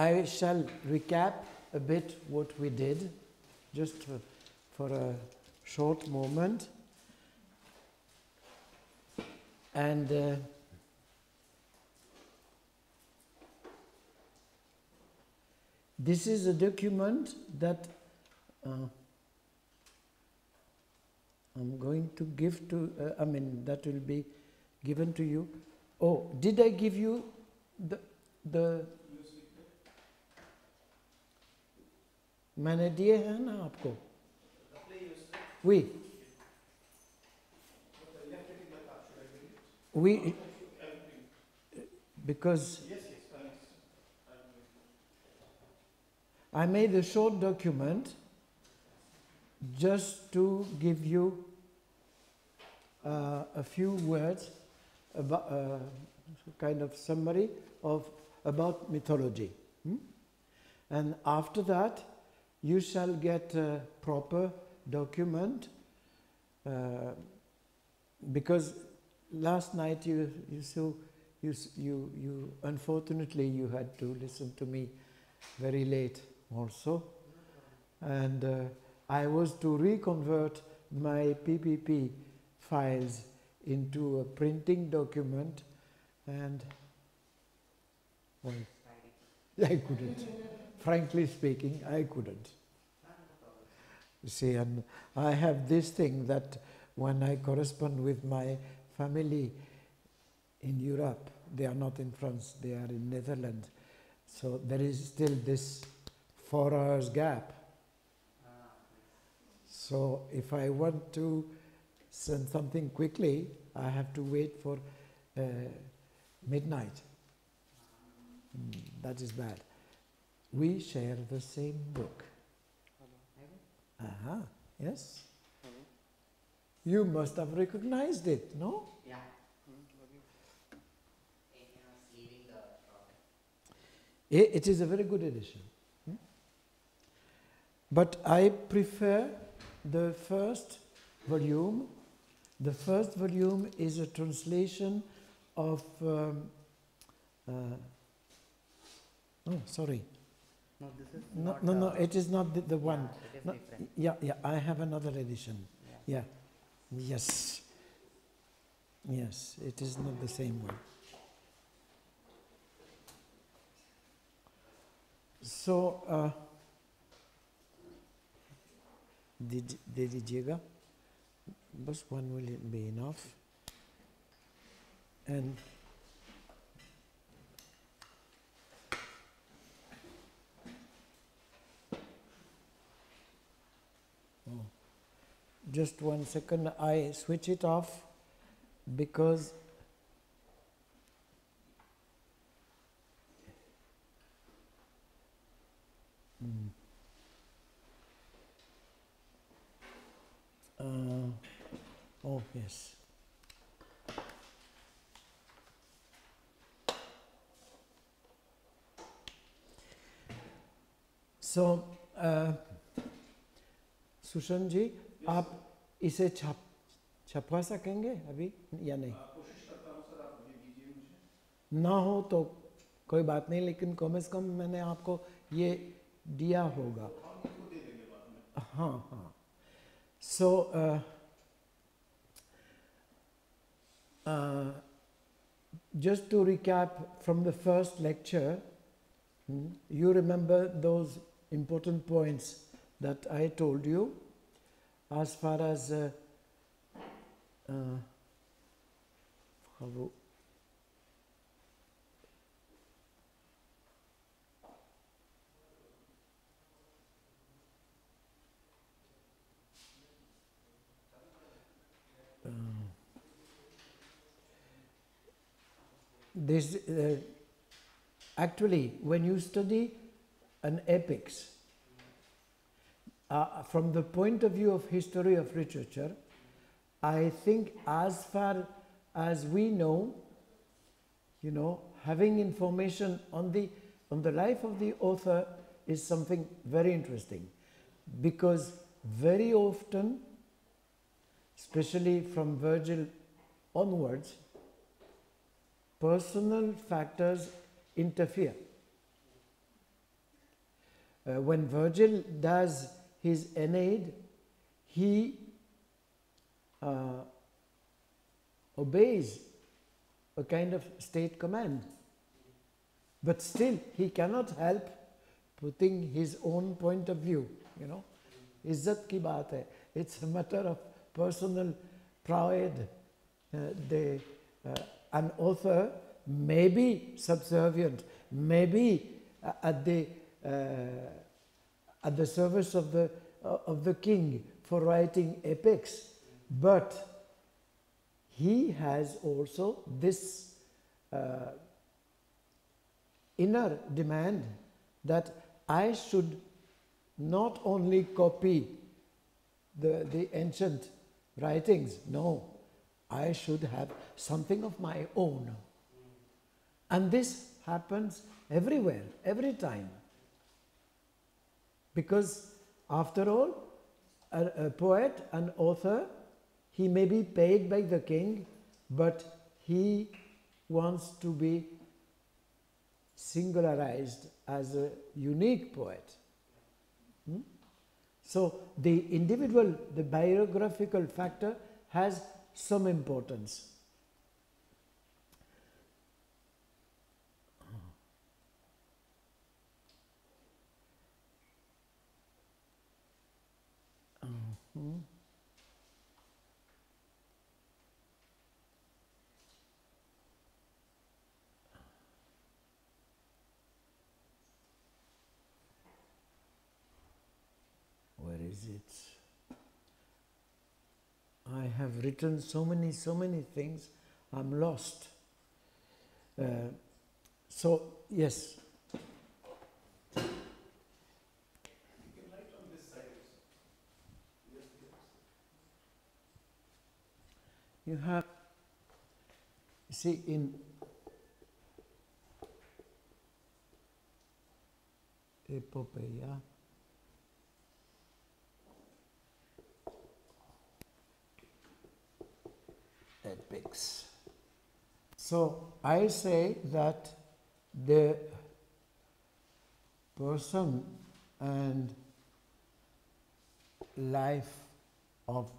I shall recap a bit what we did, just for, for a short moment. And uh, this is a document that uh, I'm going to give to, uh, I mean, that will be given to you. Oh, did I give you the, the मैंने दिए हैं ना आपको Oui. We, because I made a short document just to give you uh, a few words about uh, kind of summary of about mythology. hmm? And after that, you shall get a proper document uh, because last night you you so you you you unfortunately you had to listen to me very late also. And uh, I was to reconvert my PPP files into a printing document and well, I couldn't frankly speaking I couldn't you see, and I have this thing that when I correspond with my family in Europe, they are not in France, they are in Netherlands. So there is still this four hours gap. So if I want to send something quickly, I have to wait for uh, midnight. Mm, that is bad. We share the same book. Uh-huh. Yes. You must have recognized it, no? Yeah. It is a very good edition. Hmm? But I prefer the first volume. The first volume is a translation of. Um, uh, oh, sorry. No, this is no, no, no, it is not the, the one. No, yeah, yeah, I have another edition. Yeah. Yes. Yes, it is not the same one. So, uh, did Jega, just one will be enough. And just one second I switch it off because mm. uh, oh yes so uh, Sushanji आप इसे छाप छपवा सकेंगे अभी या नहीं ना हो तो कोई बात नहीं लेकिन कम से कम मैंने आपको ये दिया होगा हाँ हाँ सो just to recap from the first lecture hmm, you remember those important points that I told you as far as uh, uh, uh, this uh, actually when you study an epics uh, from the point of view of history of literature, I think as far as we know, you know, having information on the on the life of the author is something very interesting, because very often, especially from Virgil onwards, personal factors interfere. uh, when Virgil does his Aeneid, he uh, obeys a kind of state command. But still, he cannot help putting his own point of view, you know. Izzat ki baat hai. It's a matter of personal pride. Uh, they, uh, an author may be subservient, may be uh, at the uh, at the service of the uh, of the king for writing epics, but he has also this uh, inner demand that I should not only copy the, the ancient writings, no, I should have something of my own. And this happens everywhere, every time. Because, after all, a, a poet, an author, he may be paid by the king, but he wants to be singularized as a unique poet. Hmm? So the individual, the biographical factor has some importance. Mm-hmm. Where is it? I have written so many, so many things, I'm lost. Uh, so, yes. You have, you see, in epics. So I say that the person and life of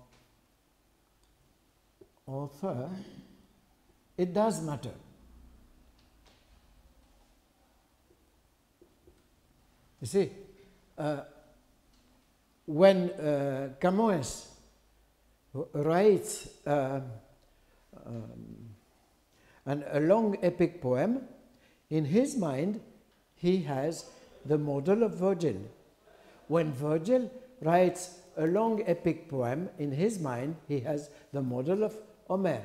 author, it does matter. You see, uh, when uh, Camões writes uh, um, an, a long epic poem, in his mind he has the model of Virgil. When Virgil writes a long epic poem, in his mind he has the model of Homer.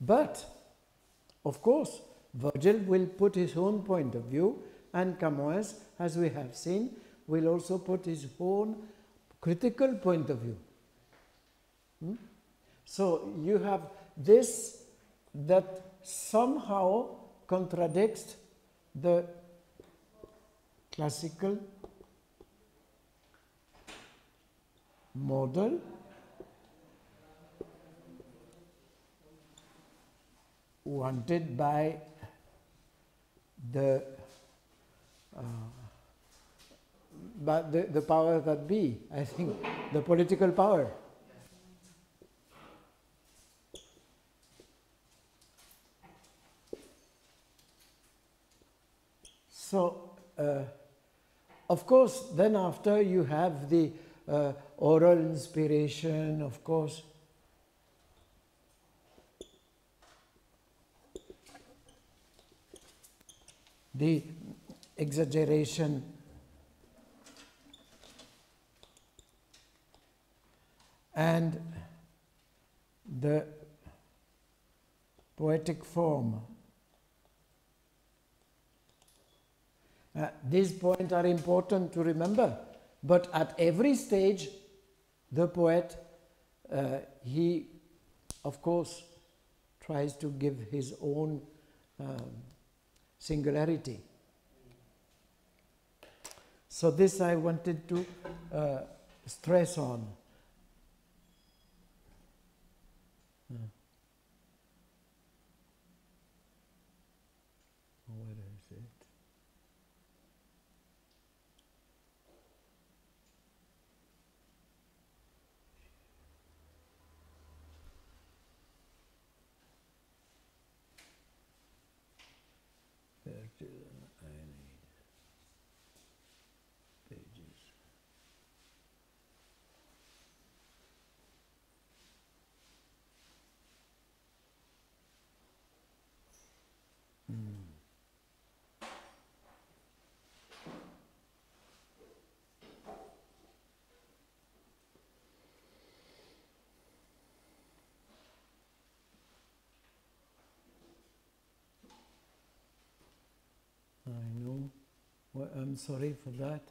But, of course, Virgil will put his own point of view, and Camões, as we have seen, will also put his own critical point of view. Hmm? So you have this that somehow contradicts the classical model wanted by the uh, by the, the power that be, I think, the political power. So, uh, of course, then after you have the uh, oral inspiration, of course. The exaggeration and the poetic form. Uh, these points are important to remember, but at every stage, the poet, uh, he, of course, tries to give his own um, singularity. So, this I wanted to uh, stress on. Hmm. Where is it? pages. Mm. I know. Well, I'm sorry for that.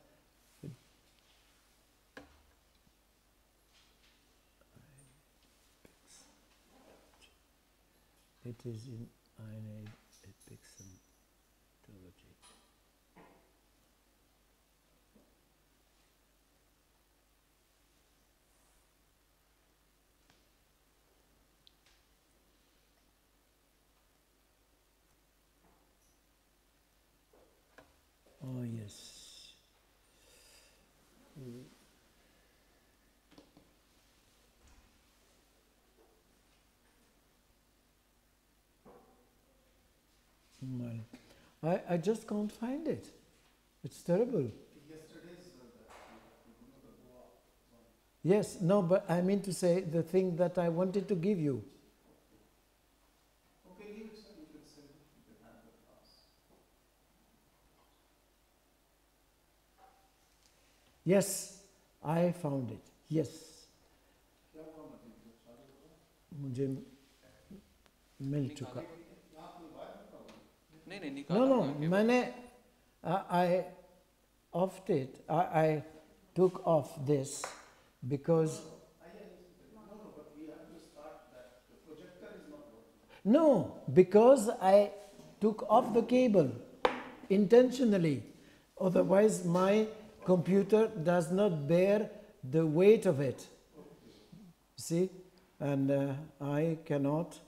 It, is in INA epixentology. Mm. Well, I, I just can't find it. It's terrible. Yes, no, but I mean to say the thing that I wanted to give you. Okay, leave it, sir. You can send it. You can have it to us. Yes, I found it. Yes. क्या हुआ मतलब जो चालू होगा मुझे मिल चुका यहाँ अपनी बाहर रखा हुआ है। नहीं नहीं निकाला No, no, था केवल। मैंने I, I offed it. I, I took off this because No, no, but we have to start that. The projector is not working. no, because I took off the cable intentionally. Otherwise, my computer does not bear the weight of it. See, and uh, I cannot.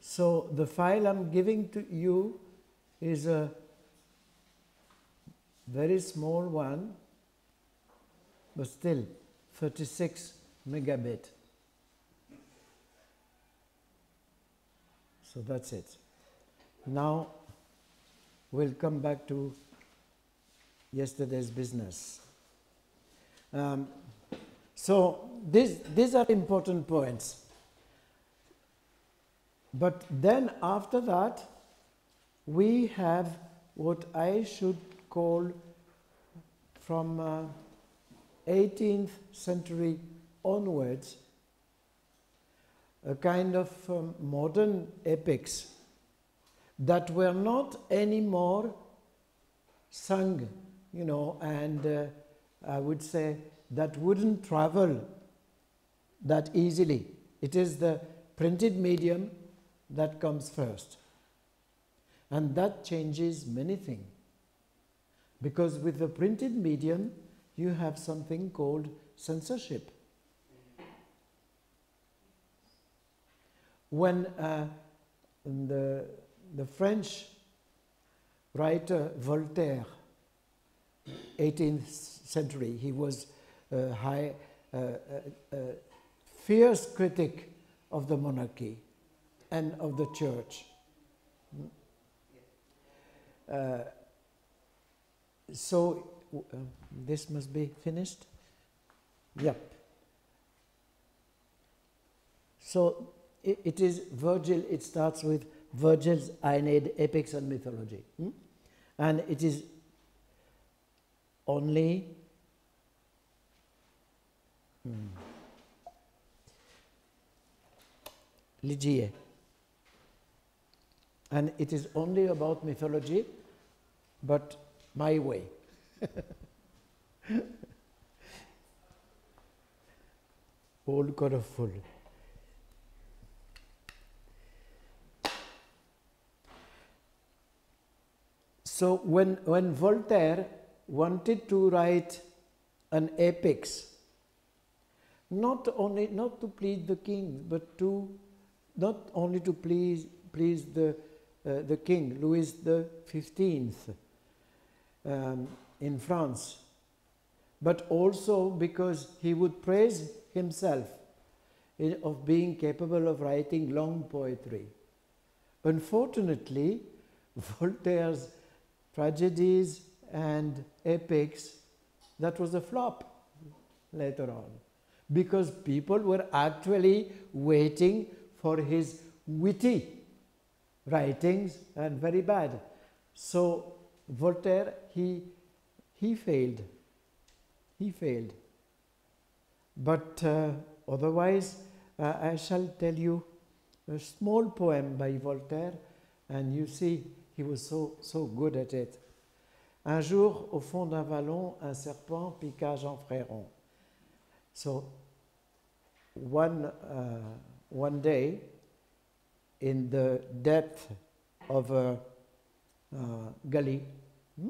So the file I'm giving to you is a very small one, but still 36 megabit. So that's it. Now we'll come back to yesterday's business. Um, so these, these are important points. But then after that, we have what I should call from uh, 18th century onwards a kind of um, modern epics that were not anymore sung, you know, and uh, I would say that wouldn't travel that easily. It is the printed medium that comes first. And that changes many things. Because with the printed medium, you have something called censorship. When uh, the, the French writer Voltaire, 18th century, he was a high, uh, fierce critic of the monarchy and of the church. Uh, so uh, this must be finished. Yep. So i it is Virgil. It starts with Virgil's Aeneid, epics and mythology, hmm? and it is only. Hmm. Ligier. And it is only about mythology, but my way. All colorful. So when, when Voltaire wanted to write an epics, not only not to please the king, but to not only to please please the uh, the king Louis the Fifteenth um, in France, but also because he would praise himself in, of being capable of writing long poetry. Unfortunately, Voltaire's tragedies and epics, that was a flop later on. Because people were actually waiting for his witty writings and very bad. So Voltaire, he, he failed. He failed. But uh, otherwise, uh, I shall tell you a small poem by Voltaire, and you see, he was so, so good at it. Un jour, au fond d'un vallon, un serpent piqua Jean Fréron. So, one, uh, one day, in the depth of a uh, gully, hmm?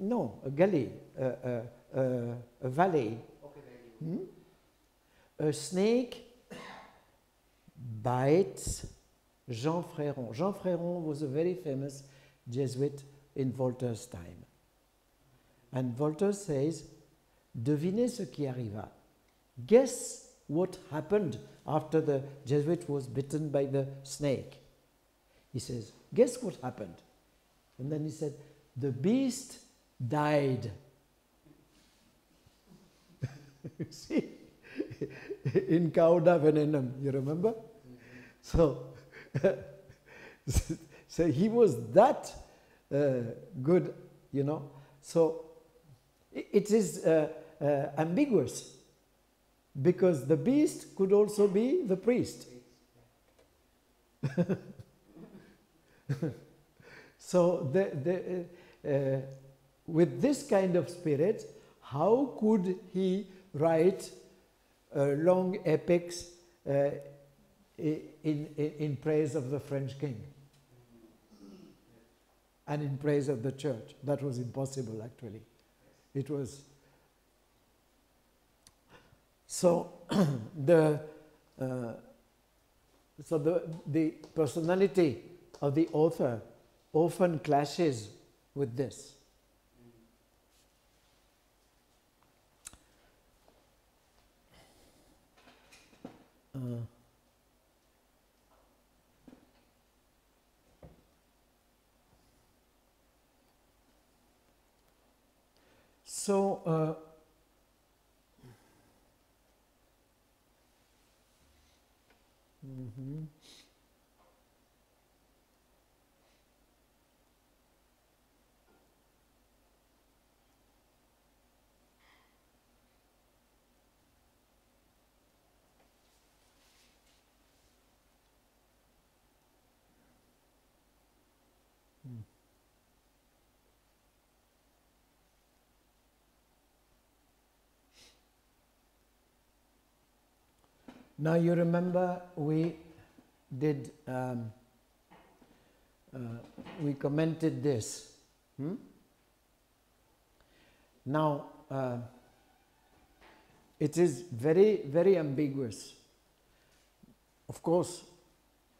no, a gully, a, a valley, hmm? a snake bites Jean Fréron. Jean Fréron was a very famous Jesuit in Voltaire's time. And Voltaire says, devinez ce qui arriva. Guess what happened after the Jesuit was bitten by the snake. He says, guess what happened? And then he said, the beast died. You see? In cauda venenum, you remember? So, so he was that uh, good, you know. So it is uh, uh, ambiguous because the beast could also be the priest. so the, the, uh, with this kind of spirit, how could he write uh, long epics uh, in, in, in praise of the French king? And in praise of the church. That was impossible, actually. It was. So, the, uh, so the, the personality of the author often clashes with this. Uh, so, uh, mm-hmm. Now you remember we did, um, uh, we commented this. Hmm? Now, uh, it is very, very ambiguous. Of course,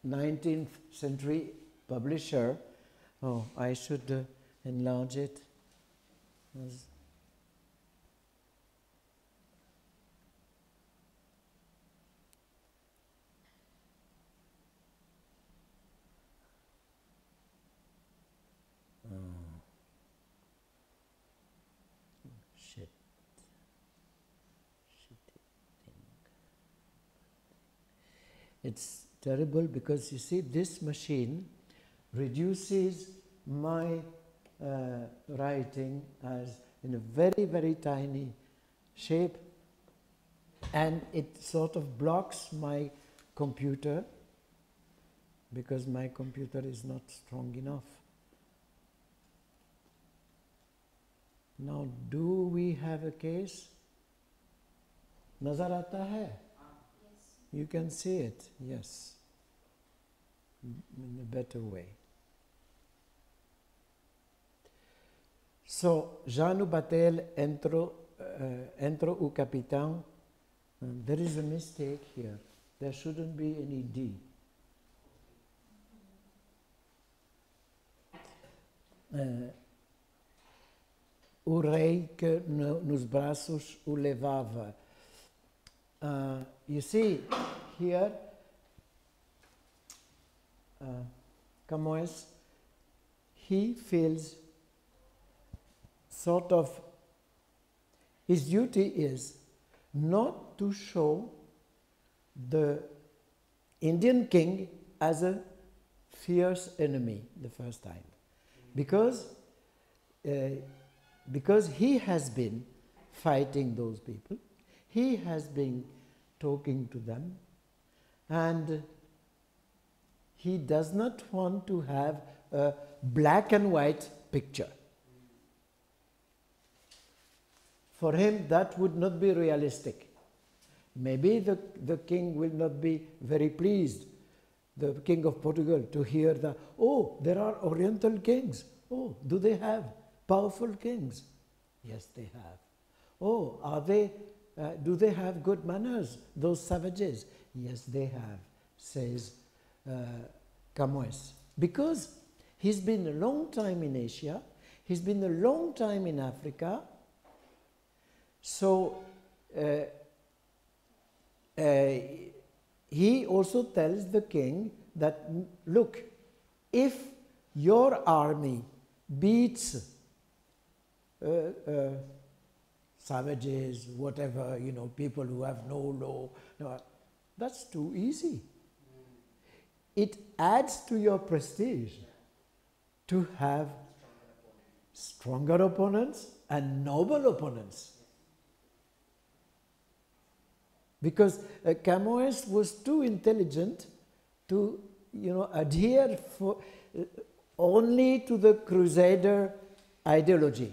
19th century publisher, oh, I should uh, enlarge it. It's terrible because you see, this machine reduces my uh, writing as in a very, very tiny shape and it sort of blocks my computer because my computer is not strong enough. Now, do we have a case? नजर आता है you can see it, yes, in a better way. So, Jean Batel entro, uh, entro u capitão. Um, there is a mistake here. There shouldn't be any D. Uh, o rei que no, nos braços o levava uh, you see here, uh, he feels sort of his duty is not to show the Indian king as a fierce enemy the first time. Because uh, because he has been fighting those people he has been talking to them and he does not want to have a black and white picture for him that would not be realistic maybe the, the king will not be very pleased the king of Portugal to hear that, oh, there are Oriental kings. Oh, do they have powerful kings? Yes, they have. Oh, are they, uh, do they have good manners, those savages? Yes, they have, says uh, Camoes. Because he's been a long time in Asia, he's been a long time in Africa, so uh, uh, he also tells the king that, look, if your army beats uh, uh, savages, whatever, you know, people who have no law, no, that's too easy. It adds to your prestige to have stronger opponents and noble opponents. because uh, Camoes was too intelligent to you know adhere for, uh, only to the crusader ideology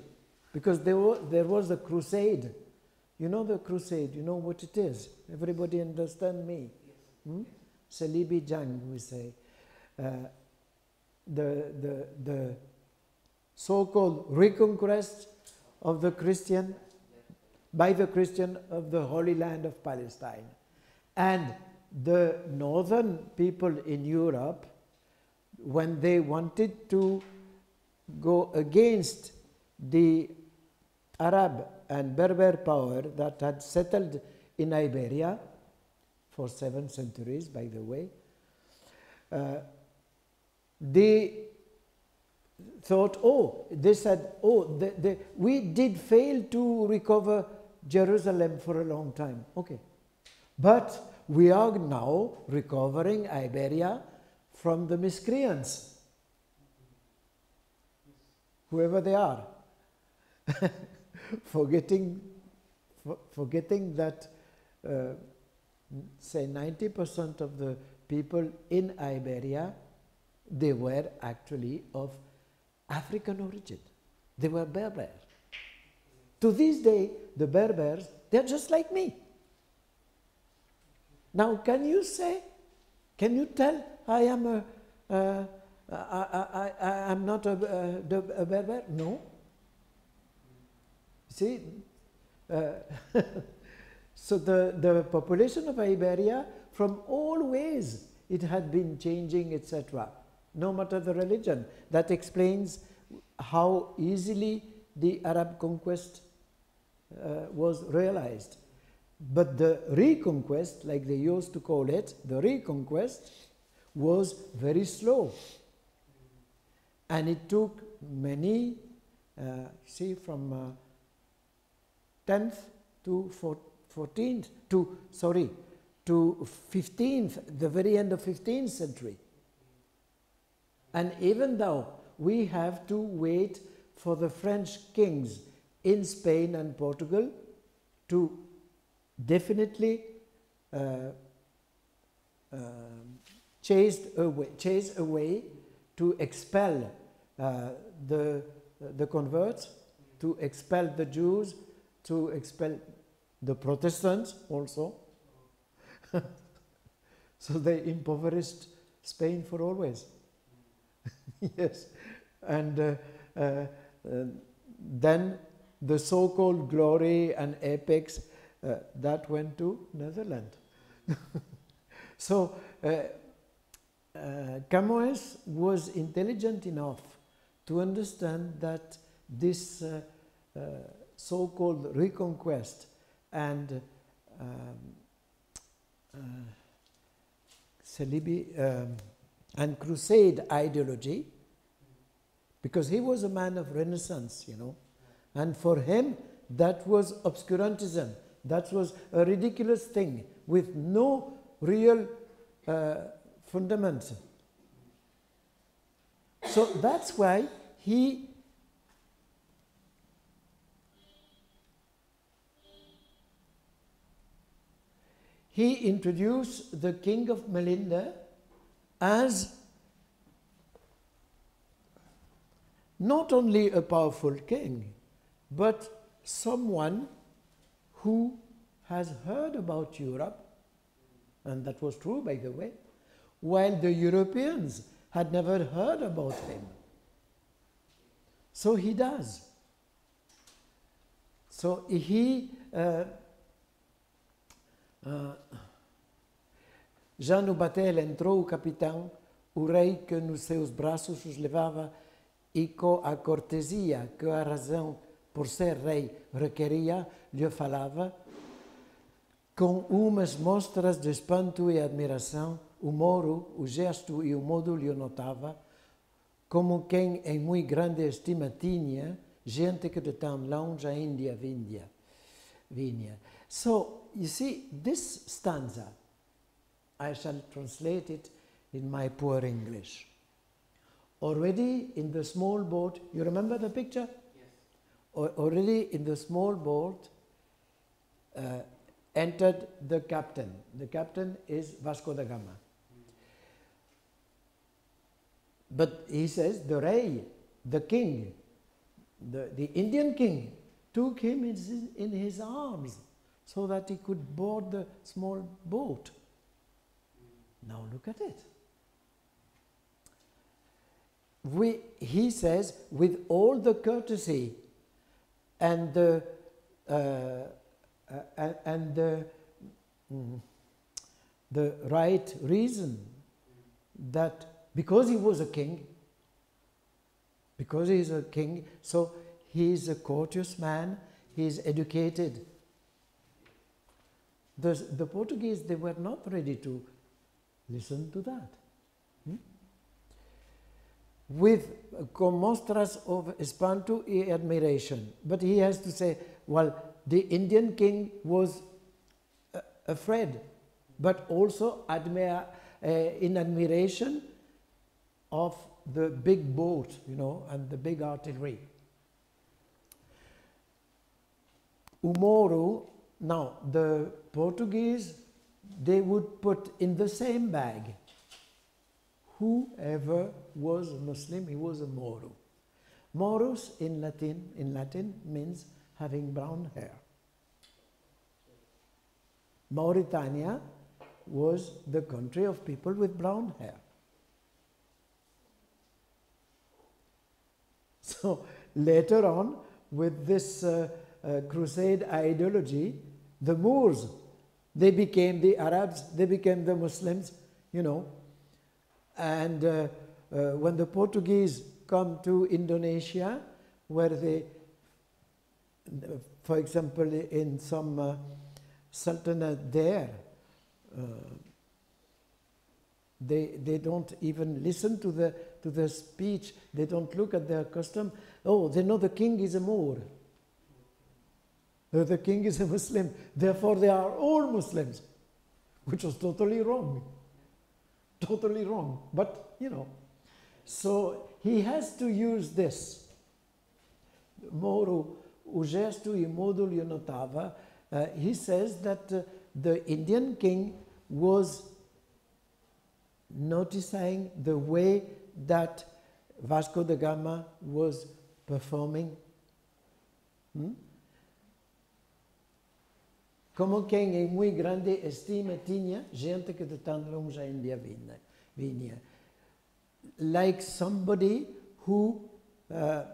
because there, were, there was a crusade you know the crusade you know what it is everybody understand me hmm? Salibi Jang we say uh, the, the, the so-called reconquest of the Christian by the Christian of the Holy Land of Palestine. And the northern people in Europe, when they wanted to go against the Arab and Berber power that had settled in Iberia for seven centuries, by the way, uh, they thought, oh, they said, oh, we did fail to recover Jerusalem for a long time. Okay. But we are now recovering Iberia from the miscreants, whoever they are. forgetting, for, forgetting that, uh, say, 90% of the people in Iberia, they were actually of African origin. They were Berbers. To this day, the Berbers, they're just like me. Now, can you say, can you tell I am a, uh, I, I, I, am not a, a, a Berber? No. See, uh, so the, the population of Iberia, from all ways, it had been changing, etc. No matter the religion. That explains how easily the Arab conquest uh, was realized. But the reconquest, like they used to call it, the reconquest was very slow. And it took many, uh, see, from uh, 10th to 14th, to, sorry, to 15th, the very end of 15th century. And even though we have to wait for the French kings in Spain and Portugal to definitely uh, uh, chase away, chase away to expel uh, the, the converts, to expel the Jews, to expel the Protestants also. so they impoverished Spain for always. yes. And uh, uh, uh, then the so-called glory and apex, uh, that went to Netherlands. so uh, uh, Camoes was intelligent enough to understand that this uh, so-called reconquest and um, uh, celibi- um, and crusade ideology because he was a man of renaissance you know. And for him that was obscurantism. That was a ridiculous thing with no real uh, fundament. So that's why he he introduced the king of Melinda as not only a powerful king, but someone who has heard about Europe, and that was true, by the way, while the Europeans had never heard about him. So he does. So he. Uh, uh, já no batel entrou o capitão, o rei que nos seus braços os levava e com a cortesia que a razão por ser rei requeria, lhe falava, com umas mostras de espanto e admiração, o moro, o gesto e o modo lhe notava, como quem em muito grande estima tinha gente que de tão longe a Índia vinha. So, you see, this stanza, I shall translate it in my poor English. Already in the small boat, you remember the picture? Yes. Already in the small boat uh, entered the captain. The captain is Vasco da Gama. But he says the Ray, the king, the, the Indian king, took him in his, in his arms so that he could board the small boat. Now look at it. We, he says, with all the courtesy and the, uh, uh, and the, mm, the right reason that because he was a king, because he is a king, so he is a courteous man, he is educated. The, the Portuguese, they were not ready to listen to that. Hmm? With con mostras of espanto y admiration. But he has to say, well, the Indian king was uh, afraid, but also admire, uh, in admiration of the big boat, you know, and the big artillery. Umoro, now the Portuguese, they would put in the same bag whoever was Muslim, he was a Moro. Moros in Latin, in Latin means having brown hair. Mauritania was the country of people with brown hair. So later on, with this uh, uh, crusade ideology, the Moors, they became the Arabs, they became the Muslims, you know. And uh, uh, when the Portuguese come to Indonesia, where they, for example, in some uh, sultanate there, uh, they, they don't even listen to the, to the speech, they don't look at their custom. Oh, they know the king is a Moor. The king is a Muslim, therefore they are all Muslims, which was totally wrong. Totally wrong. But, you know, so he has to use this. Moro, o e modo notava, uh, he says that uh, the Indian king was noticing the way that Vasco da Gama was performing. Hmm? Como quem em muito grande estima tinha gente que de tão longe a Índia vinha. vinha. Like somebody who uh,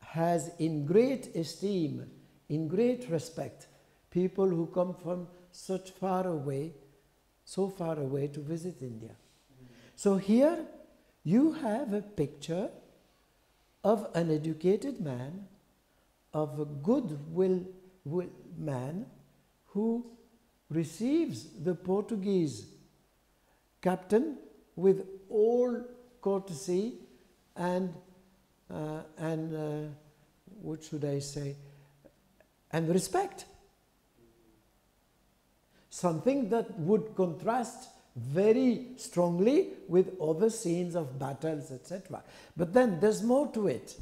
has in great esteem, in great respect, people who come from such far away, so far away to visit India. So here you have a picture of an educated man, of a good will, will man who receives the Portuguese captain with all courtesy and, uh, and uh, what should I say, and respect. Something that would contrast very strongly with other scenes of battles, etc. But then there's more to it.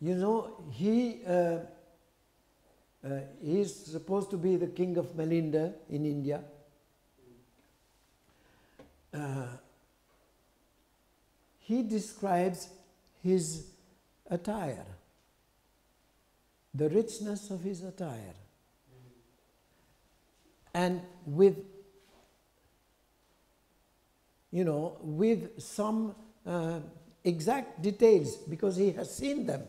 You know, he uh, uh, is supposed to be the king of Melinda in India. Uh, he describes his attire, the richness of his attire. And with, you know, with some uh, exact details because he has seen them.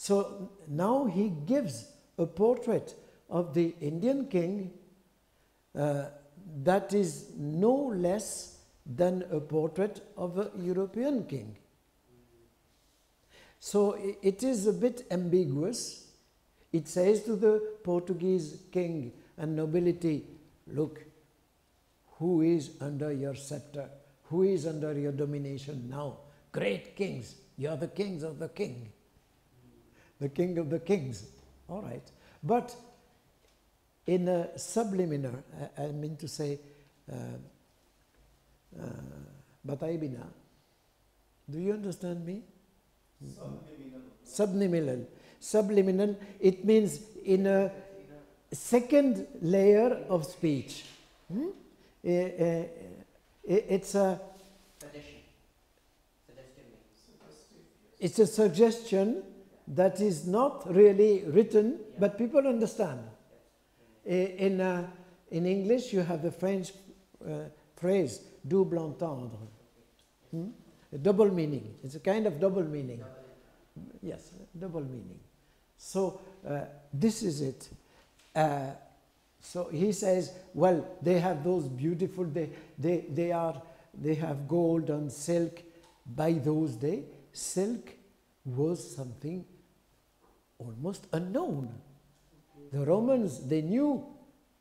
So now he gives a portrait of the Indian king uh, that is no less than a portrait of a European king. So it is a bit ambiguous. It says to the Portuguese king and nobility, look, who is under your scepter? Who is under your domination now? Great kings. You are the kings of the king the king of the kings. All right. But in a subliminal, I, I mean to say, uh, uh, Bataibina, do you understand me? Subliminal. Subliminal. Subliminal, it means in a second layer of speech. Hmm? It's a Suggestion. It's a suggestion that is not really written, but people understand. In, uh, in English, you have the French uh, phrase double entendre. Hmm? A double meaning. It's a kind of double meaning. Yes, double meaning. So uh, this is it. Uh, so he says, well, they have those beautiful, they, they, they, are, they have gold and silk. By those days, silk was something almost unknown. The Romans, they knew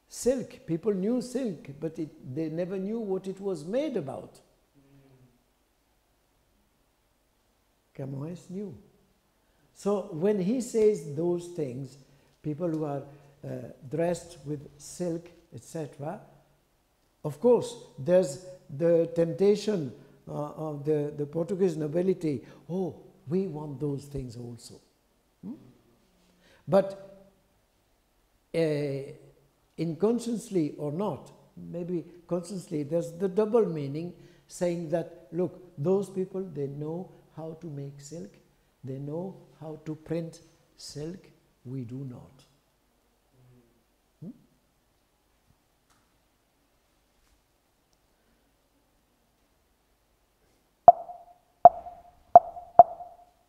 silk, people knew silk, but it, they never knew what it was made about. Camões knew. So when he says those things, people who are uh, dressed with silk, etc., of course, there's the temptation uh, of the, the Portuguese nobility oh, we want those things also. But uh, inconsciously or not, maybe consciously, there's the double meaning saying that, look, those people, they know how to make silk, they know how to print silk, we do not. Hmm?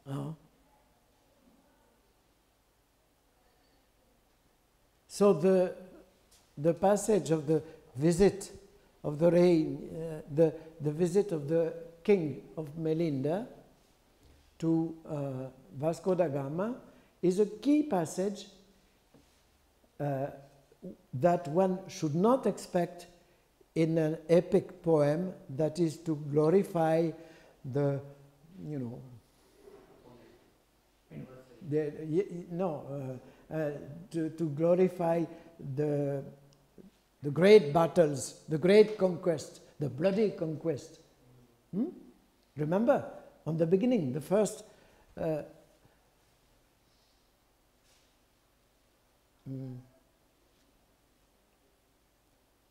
Uh-huh. So the, the passage of the visit of the reign, uh, the, the visit of the king of Melinda to uh, Vasco da Gama is a key passage uh, that one should not expect in an epic poem that is to glorify the, you know, the, no, uh, to, to glorify the, the great battles, the great conquest, the bloody conquest. Hmm? Remember, on the beginning, the first. Uh, mm,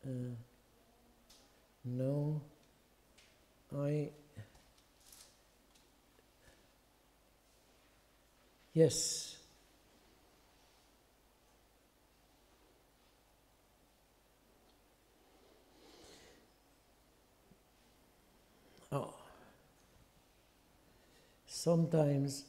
uh, no, I. Yes. Oh. Sometimes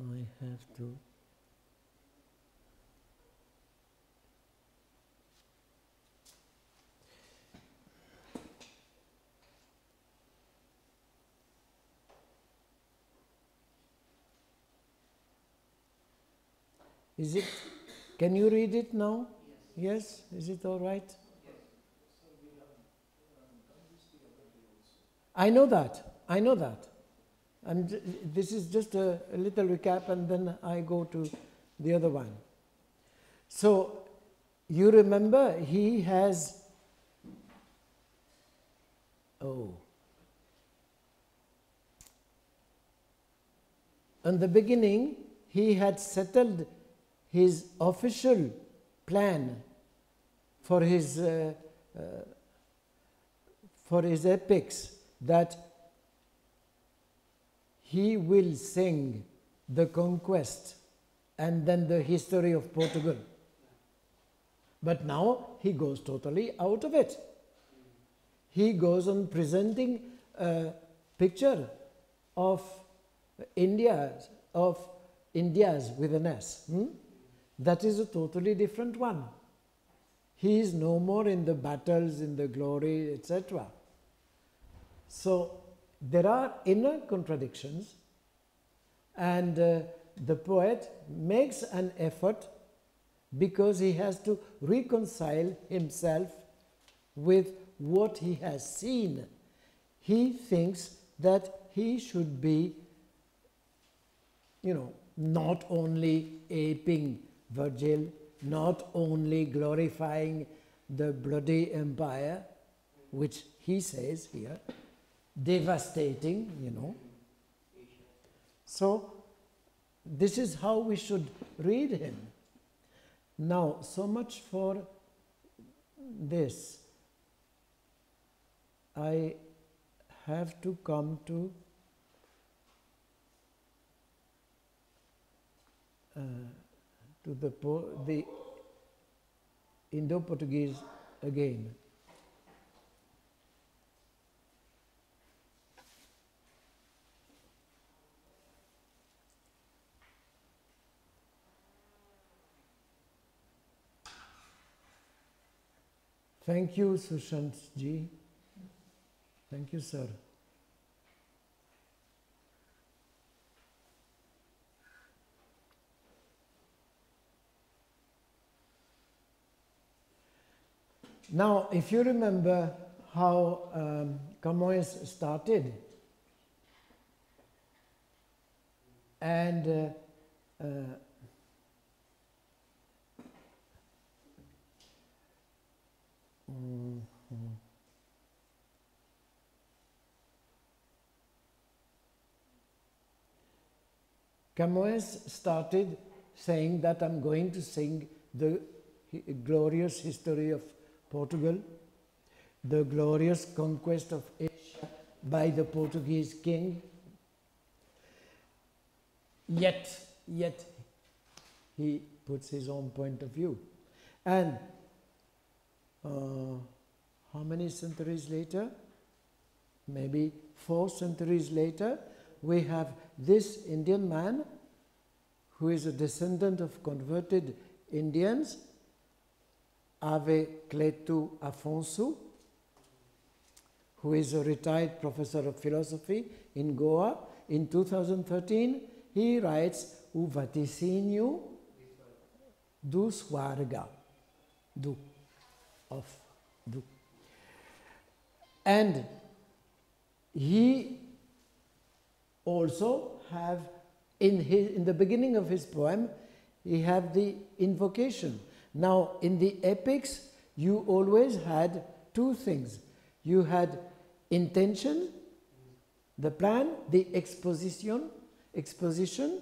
I have to Is it? Can you read it now? Yes. Is it all right? I know that. I know that. And this is just a, a little recap, and then I go to the other one. So, you remember he has. Oh. In the beginning, he had settled his official plan for his, uh, uh, for his epics that he will sing the conquest and then the history of Portugal. But now he goes totally out of it. He goes on presenting a picture of India, of India's with an S. hmm? That is a totally different one. He is no more in the battles, in the glory, etc. So there are inner contradictions, and uh, the poet makes an effort because he has to reconcile himself with what he has seen. He thinks that he should be, you know, not only aping Virgil, not only glorifying the bloody empire, which he says here, devastating, you know. So, this is how we should read him. Now, so much for this. I have to come to uh, to the the Indo-Portuguese again. Thank you, Sushant ji. Thank you, sir. Now, if you remember how um, started, and uh, uh, mhm. Camões started saying that I'm going to sing the glorious history of Portugal, the glorious conquest of Asia by the Portuguese king. Yet, yet, he puts his own point of view. And uh, how many centuries later? Maybe four centuries later, we have this Indian man who is a descendant of converted Indians, Ave Cleto Afonso, who is a retired professor of philosophy in Goa. In 2013, he writes O Vaticínio do Swarga, do, of, do. And he also have in his in the beginning of his poem he have the invocation now in the epics you always had two things you had intention the plan the exposition exposition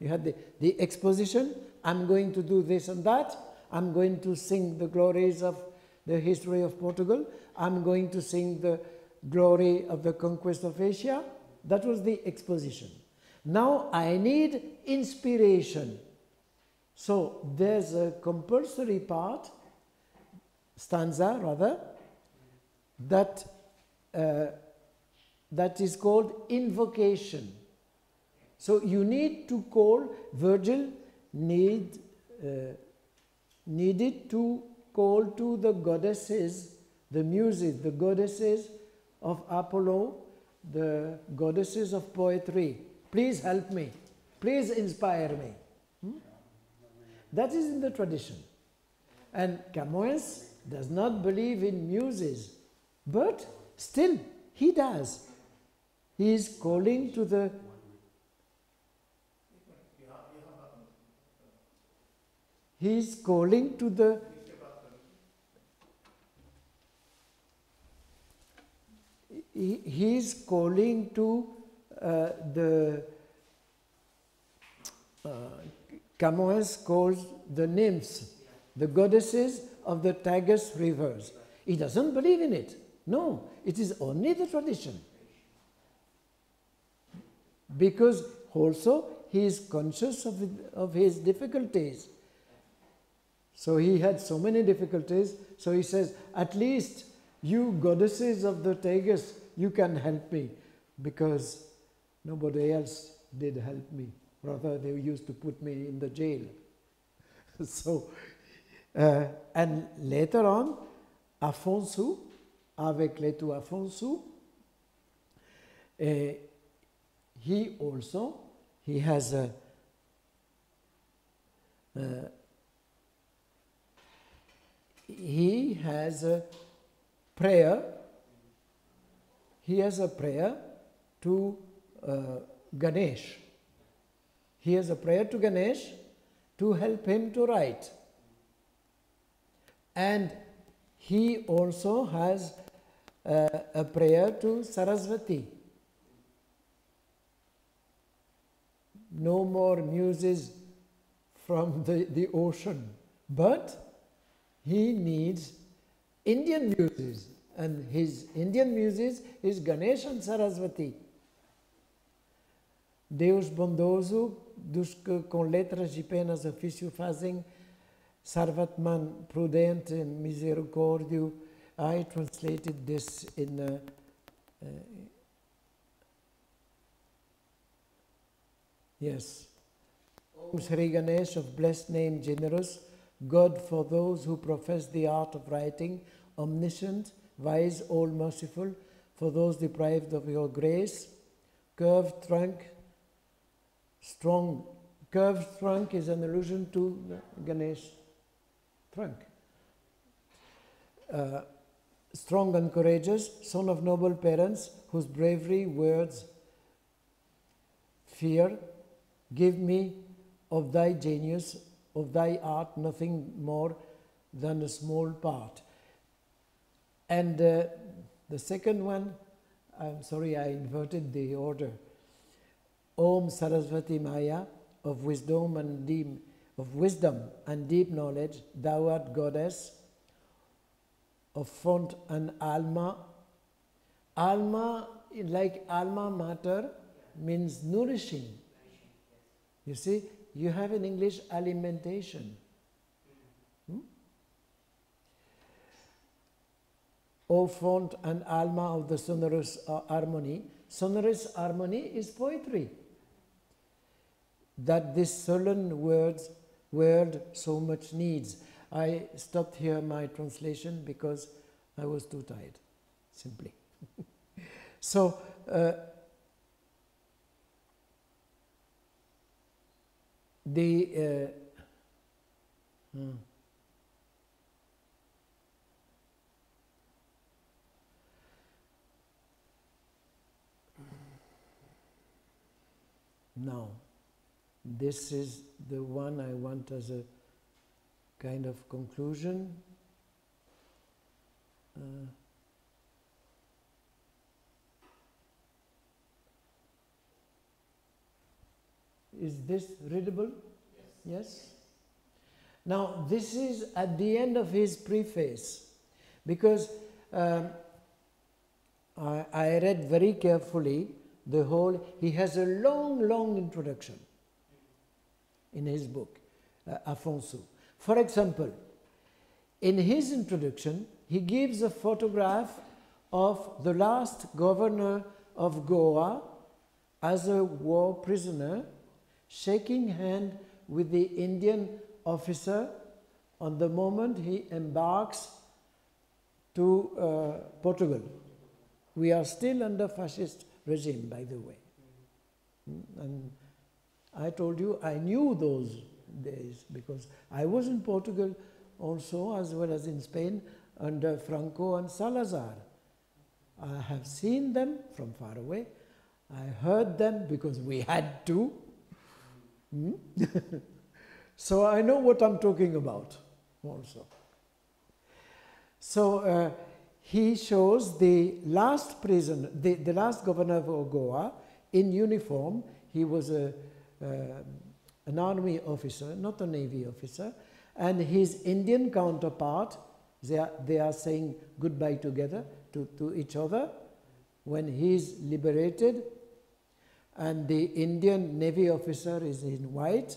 you had the, the exposition i'm going to do this and that i'm going to sing the glories of the history of portugal i'm going to sing the glory of the conquest of asia that was the exposition. Now I need inspiration. So there's a compulsory part, stanza rather, that, uh, that is called invocation. So you need to call, Virgil need, uh, needed to call to the goddesses, the muses, the goddesses of Apollo, the goddesses of poetry. Please help me. Please inspire me. That is in the tradition. And Camões does not believe in muses, but still he does. He is calling to the he is calling to the he, he is calling to uh, the uh, Camões calls the nymphs, the goddesses of the Tagus rivers. He doesn't believe in it. No, it is only the tradition. Because also he is conscious of, of his difficulties. So he had so many difficulties. So he says, at least you goddesses of the Tagus, you can help me because nobody else did help me. Rather, they used to put me in the jail. so, uh, and later on, Afonso, Ave Cleto Afonso, uh, he also he has a uh, he has a prayer he has a prayer to uh, Ganesh he has a prayer to Ganesh to help him to write. And he also has uh, a prayer to Saraswati. No more muses from the, the ocean, but he needs Indian muses, and his Indian muses is Ganesh and Saraswati. Deus bondoso, dos que com letras e penas ofício fazem, Sarvatman prudente, misericórdio. I translated this in uh, uh, Yes. Om Sri Ganesh of blessed name, generous, God for those who profess the art of writing, omniscient, wise, all merciful, for those deprived of your grace, curved trunk, strong. Curved trunk is an allusion to Ganesh trunk. Uh, strong and courageous, son of noble parents, whose bravery, words, fear, Give me of thy genius, of thy art, nothing more than a small part. And uh, the second one, I'm sorry, I inverted the order. Om Saraswati Maya, of wisdom and deep, of wisdom and deep knowledge, thou art goddess of font and alma. Alma, like alma mater, means nourishing you see, you have in English alimentation. Hmm? O font and alma of the sonorous uh, harmony. Sonorous harmony is poetry. That this sullen words, word so much needs. I stopped here my translation because I was too tired, simply. so, uh, the uh, hmm. This is the one I want as a kind of conclusion. Uh, Is this readable? Yes. yes? Now, this is at the end of his preface because um, I, I read very carefully the whole, he has a long, long introduction in his book, uh, Afonso. For example, in his introduction, he gives a photograph of the last governor of Goa as a war prisoner shaking hand with the Indian officer on the moment he embarks to uh, Portugal. We are still under fascist regime, by the way. And I told you I knew those days because I was in Portugal also as well as in Spain under Franco and Salazar. I have seen them from far away. I heard them because we had to. Hmm? so I know what I'm talking about also. So uh, he shows the last prison, the, the last governor of Goa in uniform. He was a, an army officer, not a navy officer, and his Indian counterpart, they are, they are saying goodbye together to, to each other. When he is liberated, and the Indian navy officer is in white,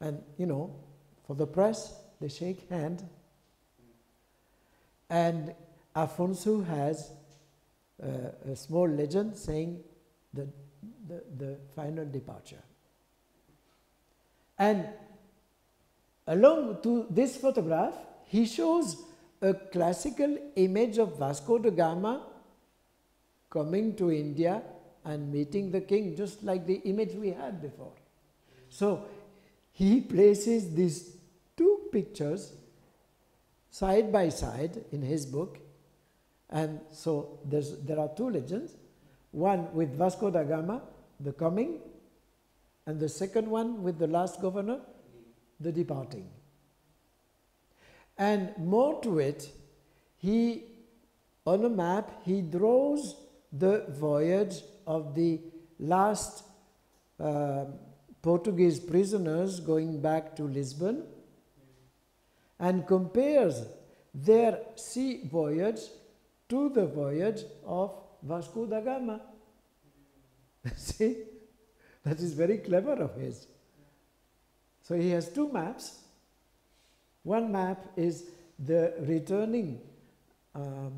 and you know, for the press, they shake hand. And Afonso has uh, a small legend saying the, the, the final departure. And along to this photograph, he shows a classical image of Vasco da Gama coming to India and meeting the king, just like the image we had before. So he places these two pictures side by side in his book. And so there are two legends one with Vasco da Gama, the coming, and the second one with the last governor, the departing. And more to it, he, on a map, he draws the voyage of the last uh, Portuguese prisoners going back to Lisbon and compares their sea voyage to the voyage of Vasco da Gama. See, that is very clever of his. So he has two maps. One map is the returning um,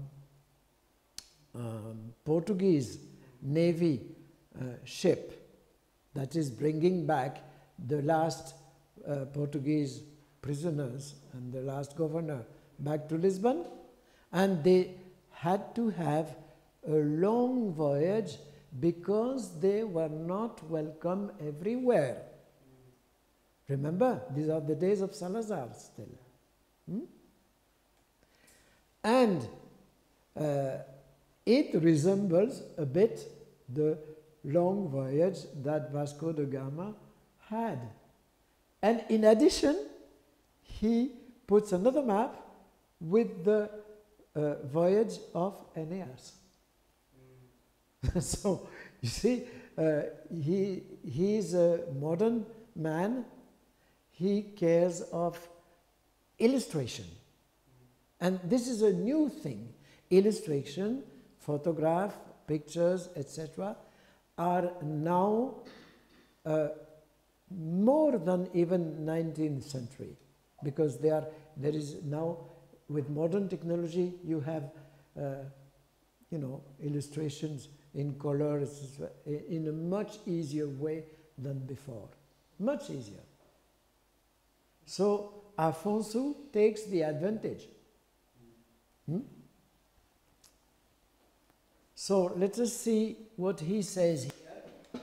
um, Portuguese Navy uh, ship that is bringing back the last uh, Portuguese prisoners and the last governor back to Lisbon, and they had to have a long voyage because they were not welcome everywhere. Remember, these are the days of Salazar still. Hmm? And uh, it resembles a bit the long voyage that Vasco da Gama had. And in addition, he puts another map with the uh, voyage of Aeneas. So you see, uh, he, he is a modern man. He cares of illustration. And this is a new thing. Illustration, photograph, pictures, etc., are now uh, more than even 19th century because they are, there is now with modern technology you have uh, you know illustrations in colors in a much easier way than before. Much easier. So Afonso takes the advantage. Hmm? so let us see what he says here.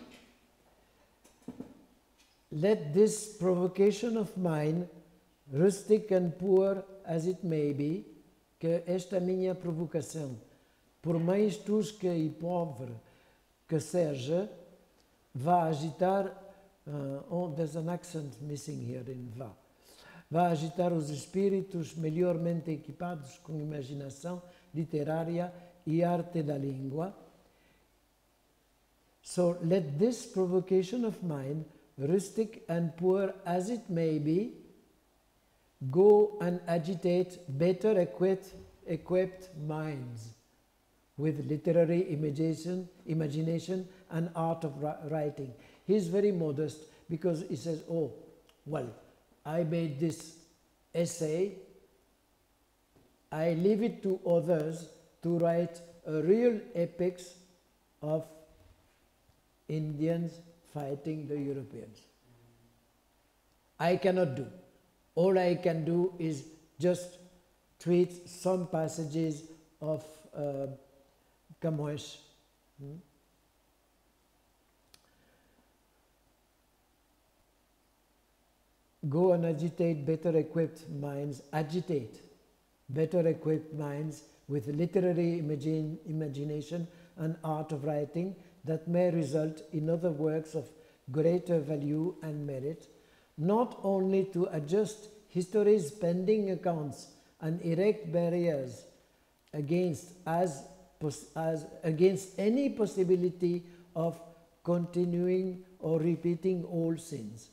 Let this provocation of mine rustic and poor as it may be, que esta minha provocação, por mais tosca e pobre que seja, vá agitar, uh, oh, there's an accent missing here in vá, vá agitar os espíritos melhormente equipados com imaginação literária e arte da língua. So let this provocation of mine, rustic and poor as it may be, go and agitate better equipped, equipped minds with literary imagination, imagination and art of writing. He is very modest because he says, oh, well, I made this essay, I leave it to others to write a real epics of Indians fighting the Europeans. I cannot do all I can do is just treat some passages of uh, Camões. Hmm? go and agitate better equipped minds, agitate better equipped minds with literary imagine, imagination and art of writing that may result in other works of greater value and merit, not only to adjust history's pending accounts and erect barriers against as, as against any possibility of continuing or repeating old sins.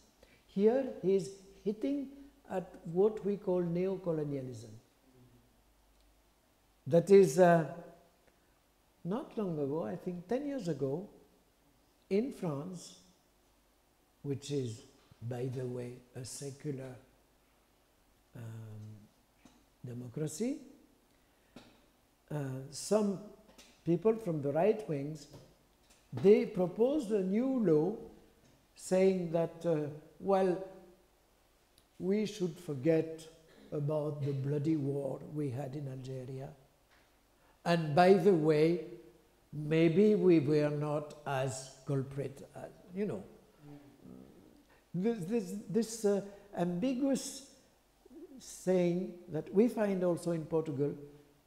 Here he is hitting at what we call neo-colonialism. That is, uh, not long ago, I think 10 years ago, in France, which is, by the way, a secular um, democracy, uh, some people from the right wings, they proposed a new law saying that, uh, well, we should forget about the bloody war we had in Algeria. And by the way, maybe we were not as culprit as, you know. This, this, this uh, ambiguous saying that we find also in Portugal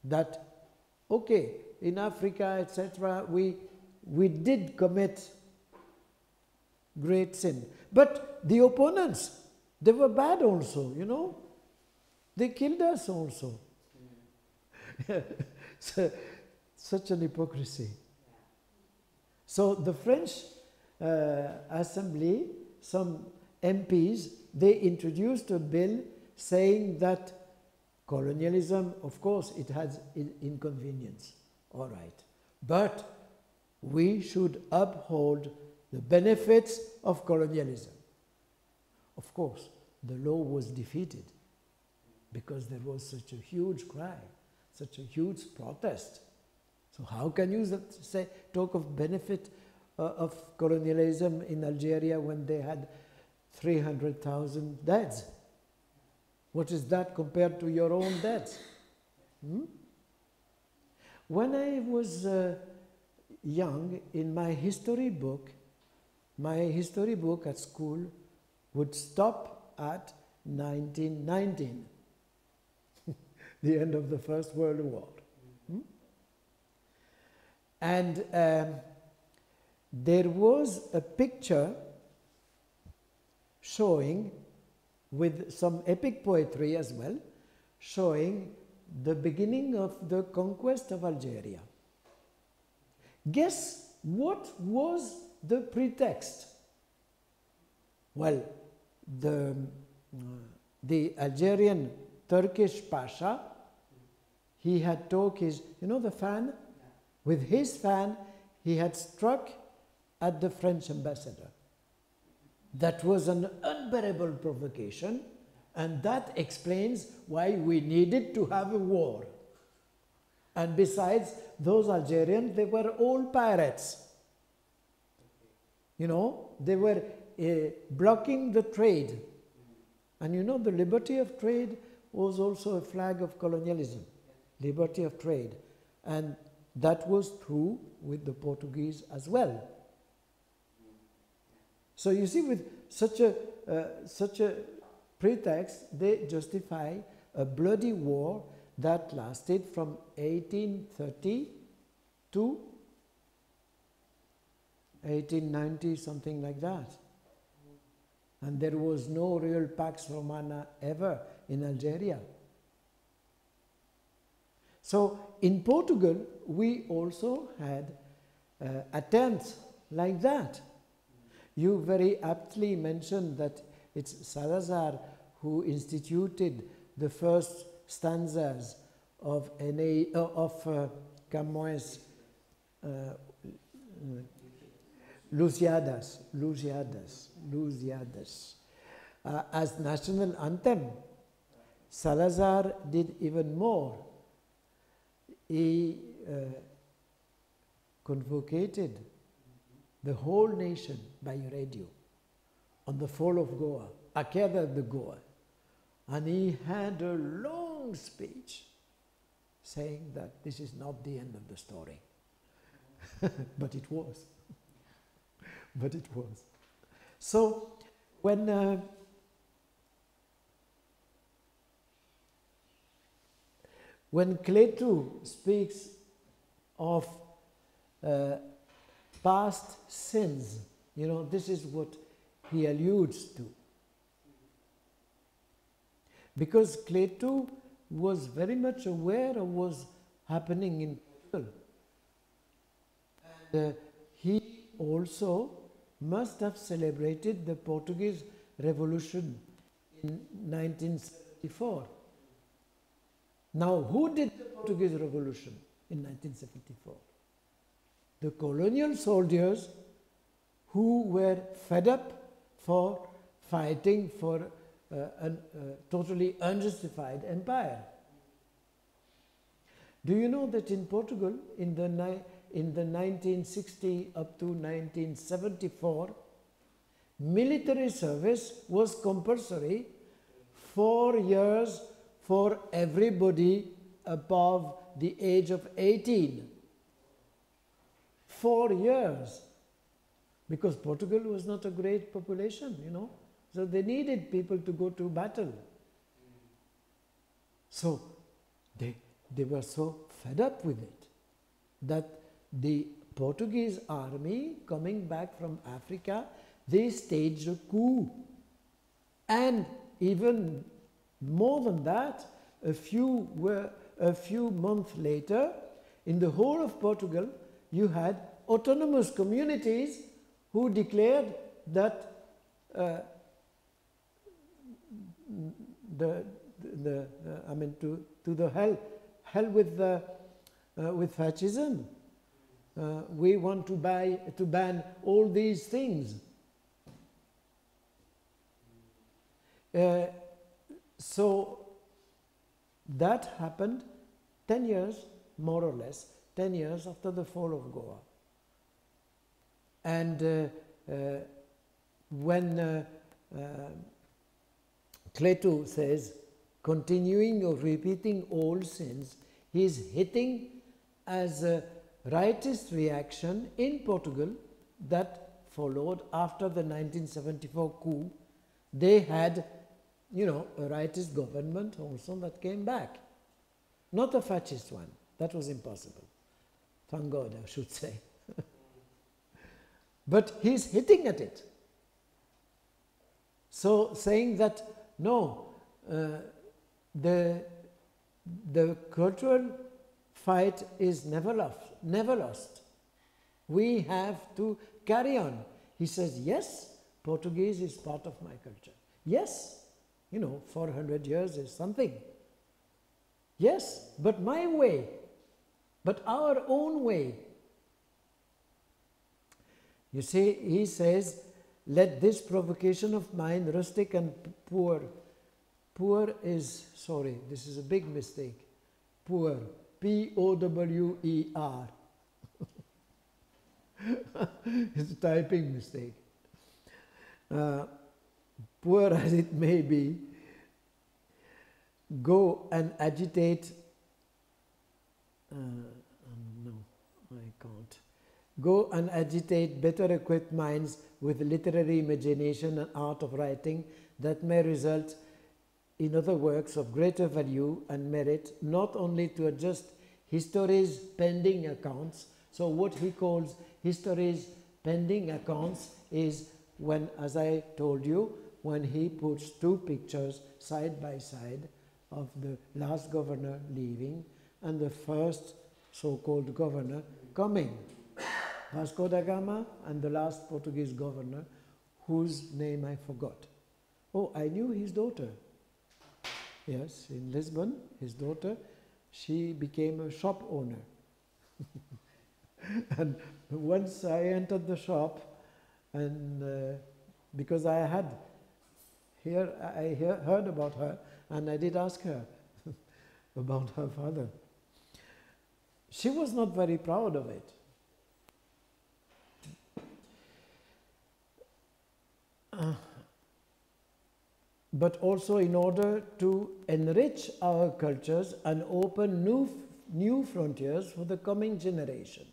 that, okay, in Africa, etc., we, we did commit great sin. But the opponents, they were bad also, you know. They killed us also. so, such an hypocrisy. So the French uh, Assembly, some MPs, they introduced a bill saying that colonialism, of course, it has inconvenience, all right, but we should uphold the benefits of colonialism. Of course, the law was defeated because there was such a huge cry, such a huge protest. So how can you say talk of benefit uh, of colonialism in Algeria when they had 300,000 deaths? What is that compared to your own deaths? Hmm? When I was uh, young, in my history book, my history book at school would stop at 1919, the end of the First World War. Hmm? And um, there was a picture showing, with some epic poetry as well, showing the beginning of the conquest of Algeria. Guess what was the pretext? Well, the, the Algerian Turkish Pasha, he had took his, you know the fan? With his fan, he had struck at the French ambassador. That was an unbearable provocation, and that explains why we needed to have a war. And besides, those Algerians, they were all pirates. You know, they were uh, blocking the trade. And you know, the liberty of trade was also a flag of colonialism, liberty of trade. And that was true with the Portuguese as well. So you see, with such a, uh, such a pretext, they justify a bloody war that lasted from 1830 to 1890, something like that. And there was no real Pax Romana ever in Algeria. So in Portugal, we also had uh, attempts like that. You very aptly mentioned that it's Salazar who instituted the first stanzas of, NA, uh, of uh, Camões uh, Lusíadas, Lusíadas, Lusíadas, uh, as national anthem. Salazar did even more. He uh, convocated the whole nation by radio on the fall of Goa, Akeda the Goa. And he had a long speech saying that this is not the end of the story. but it was. but it was. So when uh, when Cleto speaks of uh, past sins, you know, this is what he alludes to. Because Cleto was very much aware of what was happening in Portugal. And uh, he also must have celebrated the Portuguese Revolution in 1974. Now, who did the Portuguese Revolution in 1974? The colonial soldiers who were fed up for fighting for uh, a totally unjustified empire. Do you know that in Portugal, in the, in the 1960 up to 1974, military service was compulsory four years for everybody above the age of 18. Four years. Because Portugal was not a great population, you know. So they needed people to go to battle. So they, they were so fed up with it that the Portuguese army coming back from Africa, they staged a coup. And even more than that, a few, were, a few months later, in the whole of Portugal, you had autonomous communities who declared that uh, the, the, uh, I mean, to, to the hell, hell with, the, uh, with fascism. Uh, we want to, buy, to ban all these things. Uh, so that happened 10 years, more or less, 10 years after the fall of Goa. And uh, uh, when uh, uh says, continuing or repeating old sins, he is hitting as a rightist reaction in Portugal that followed after the 1974 coup. They had you know, a rightist government also that came back. Not a fascist one. That was impossible. Thank God, I should say. But he's hitting at it. So saying that no, uh, the, the cultural fight is never lost, never lost. We have to carry on. He says, yes, Portuguese is part of my culture. Yes, you know, 400 years is something. Yes, but my way, but our own way. You see, he says, let this provocation of mine, rustic and poor, poor is, sorry, this is a big mistake, poor, P O W E R. it's a typing mistake. Uh, poor as it may be, go and agitate. Uh, um, no, I can't. Go and agitate better equipped minds with literary imagination and art of writing that may result in other works of greater value and merit, not only to adjust history's pending accounts. So, what he calls history's pending accounts is when, as I told you, when he puts two pictures side by side of the last governor leaving and the first so-called governor coming. Vasco da Gama and the last Portuguese governor whose name I forgot. Oh, I knew his daughter. Yes, in Lisbon, his daughter, she became a shop owner. and once I entered the shop, and uh, because I had here I hear, heard about her and I did ask her about her father. She was not very proud of it. But also in order to enrich our cultures and open new, new frontiers for the coming generation.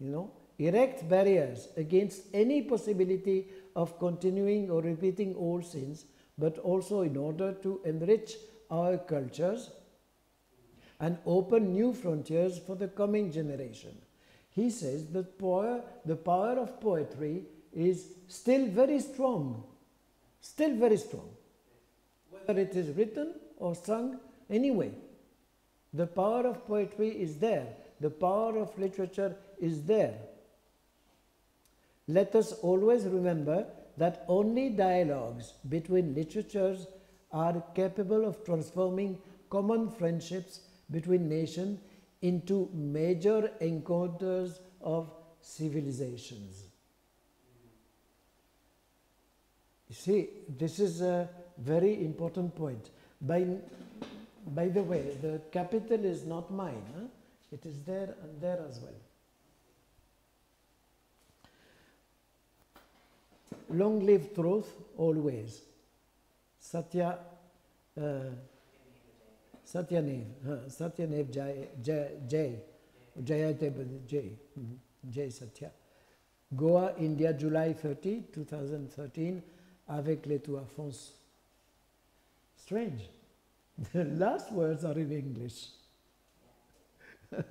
You know, erect barriers against any possibility of continuing or repeating old sins, but also in order to enrich our cultures and open new frontiers for the coming generation. He says that the power of poetry is still very strong, still very strong. Whether it is written or sung, anyway, the power of poetry is there, the power of literature is there. Let us always remember that only dialogues between literatures are capable of transforming common friendships between nations into major encounters of civilizations. You see, this is a very important point. By, by the way, the capital is not mine, huh? it is there and there as well. Long live truth always. Satya, uh, Satyanev, huh? Satyanev Jay, Jay, Jay, Jay, Jay Satya. Goa, India, July 30, 2013, avec les two Alphonse. Strange. The last words are in English.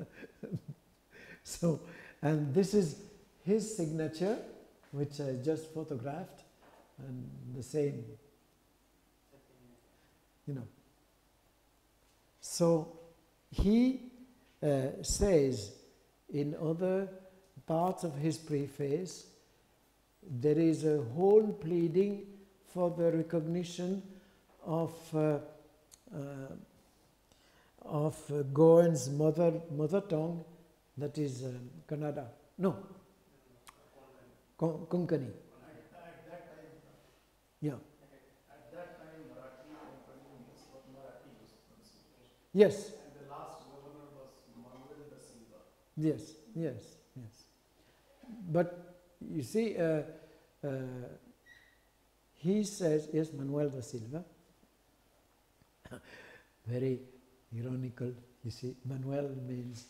so, and this is his signature, which I just photographed, and the same, you know. So, he uh, says in other parts of his preface, there is a whole pleading for the recognition of uh, uh, of Goan's mother mother tongue, that is um, Kannada. No, Kon- Konkani. Yeah. Yes. And the last governor was Manuel da Yes. Yes. Yes. But you see, uh, uh, he says, yes, Manuel da Silva. Very ironical, you see. Manuel means,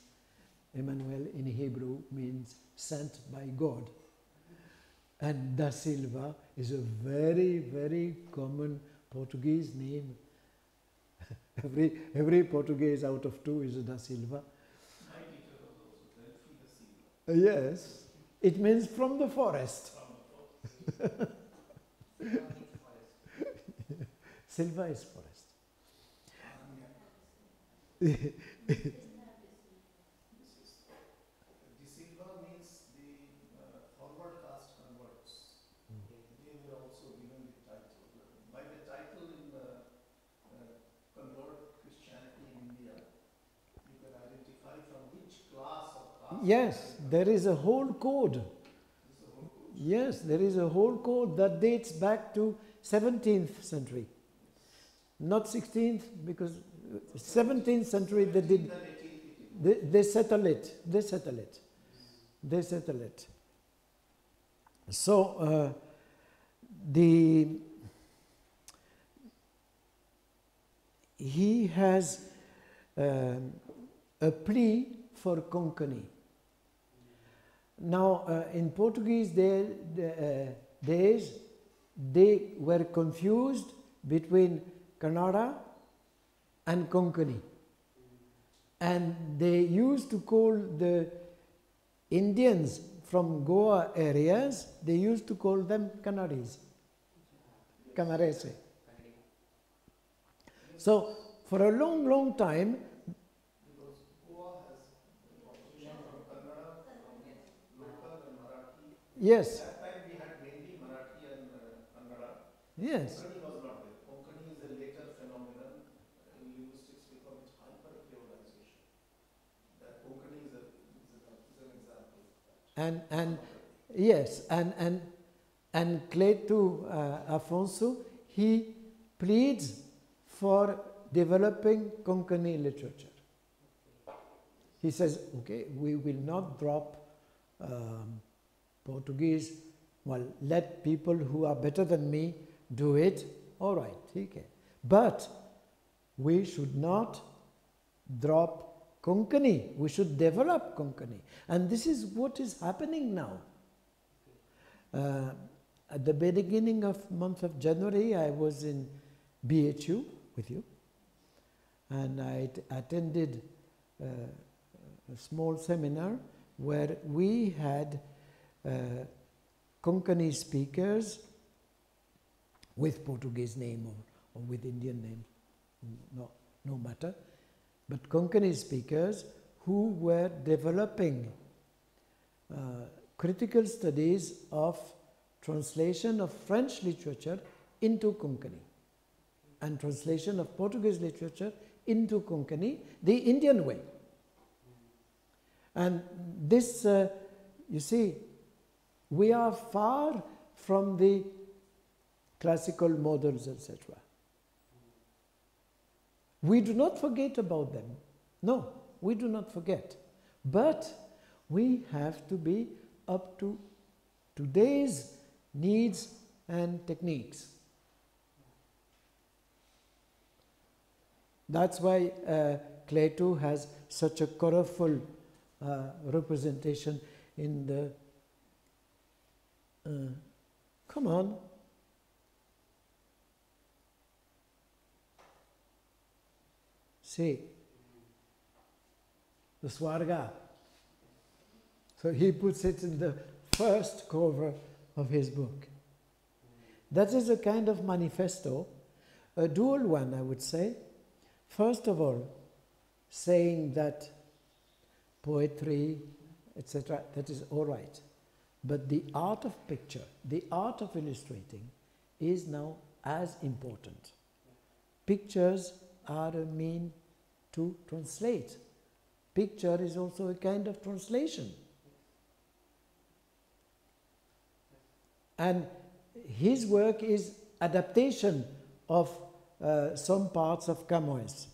Emmanuel in Hebrew means sent by God. And da Silva is a very, very common Portuguese name. every, every Portuguese out of two is da Silva. Yes, it means from the forest. Silva is forest. This is, forest. Silva. Yes, there is a whole code. This is the whole code. Yes, there is a whole code that dates back to 17th century. Not 16th, because 17th century they did, they, they settle it, they settle it, they settle it. So, uh, the, he has um, a plea for Konkani. Now, uh, in Portuguese day, the, uh, days, they were confused between Kannada and Konkani. And they used to call the Indians from Goa areas, they used to call them Kannadis, Kannarese. So, for a long, long time, Because Goa has population from Kannada, from local and Yes, That time we had mainly Marathi and uh, Kannada. yes, Konkani was not there. Konkani is a later phenomenon in linguistics because it's hyper-creolization. That Konkani is, a, is, a, is an example. and, and yes, and, and, and Cleto uh, Afonso, he pleads for developing Konkani literature. He says, okay, we will not drop um, Portuguese. Well, let people who are better than me do it. All right, okay. But we should not drop Konkani. We should develop Konkani. And this is what is happening now. Uh, at the beginning of month of January, I was in BHU with you. and I attended uh, a small seminar where we had uh, Konkani speakers with Portuguese name or, or with Indian name, no, no matter, but Konkani speakers who were developing uh, critical studies of translation of French literature into Konkani and translation of Portuguese literature into Konkani the Indian way. And this, uh, you see, we are far from the classical models, etc. We do not forget about them. No, we do not forget. But we have to be up to today's needs and techniques. That's why uh, Cleto has such a colorful uh, representation in the. Uh, come on. See, the Swarga. So he puts it in the first cover of his book. That is a kind of manifesto, a dual one, I would say. First of all, saying that poetry, etc., that is all right. But the art of picture, the art of illustrating, is now as important. Pictures are a mean to translate. Picture is also a kind of translation. And his work is adaptation of uh, some parts of Camões.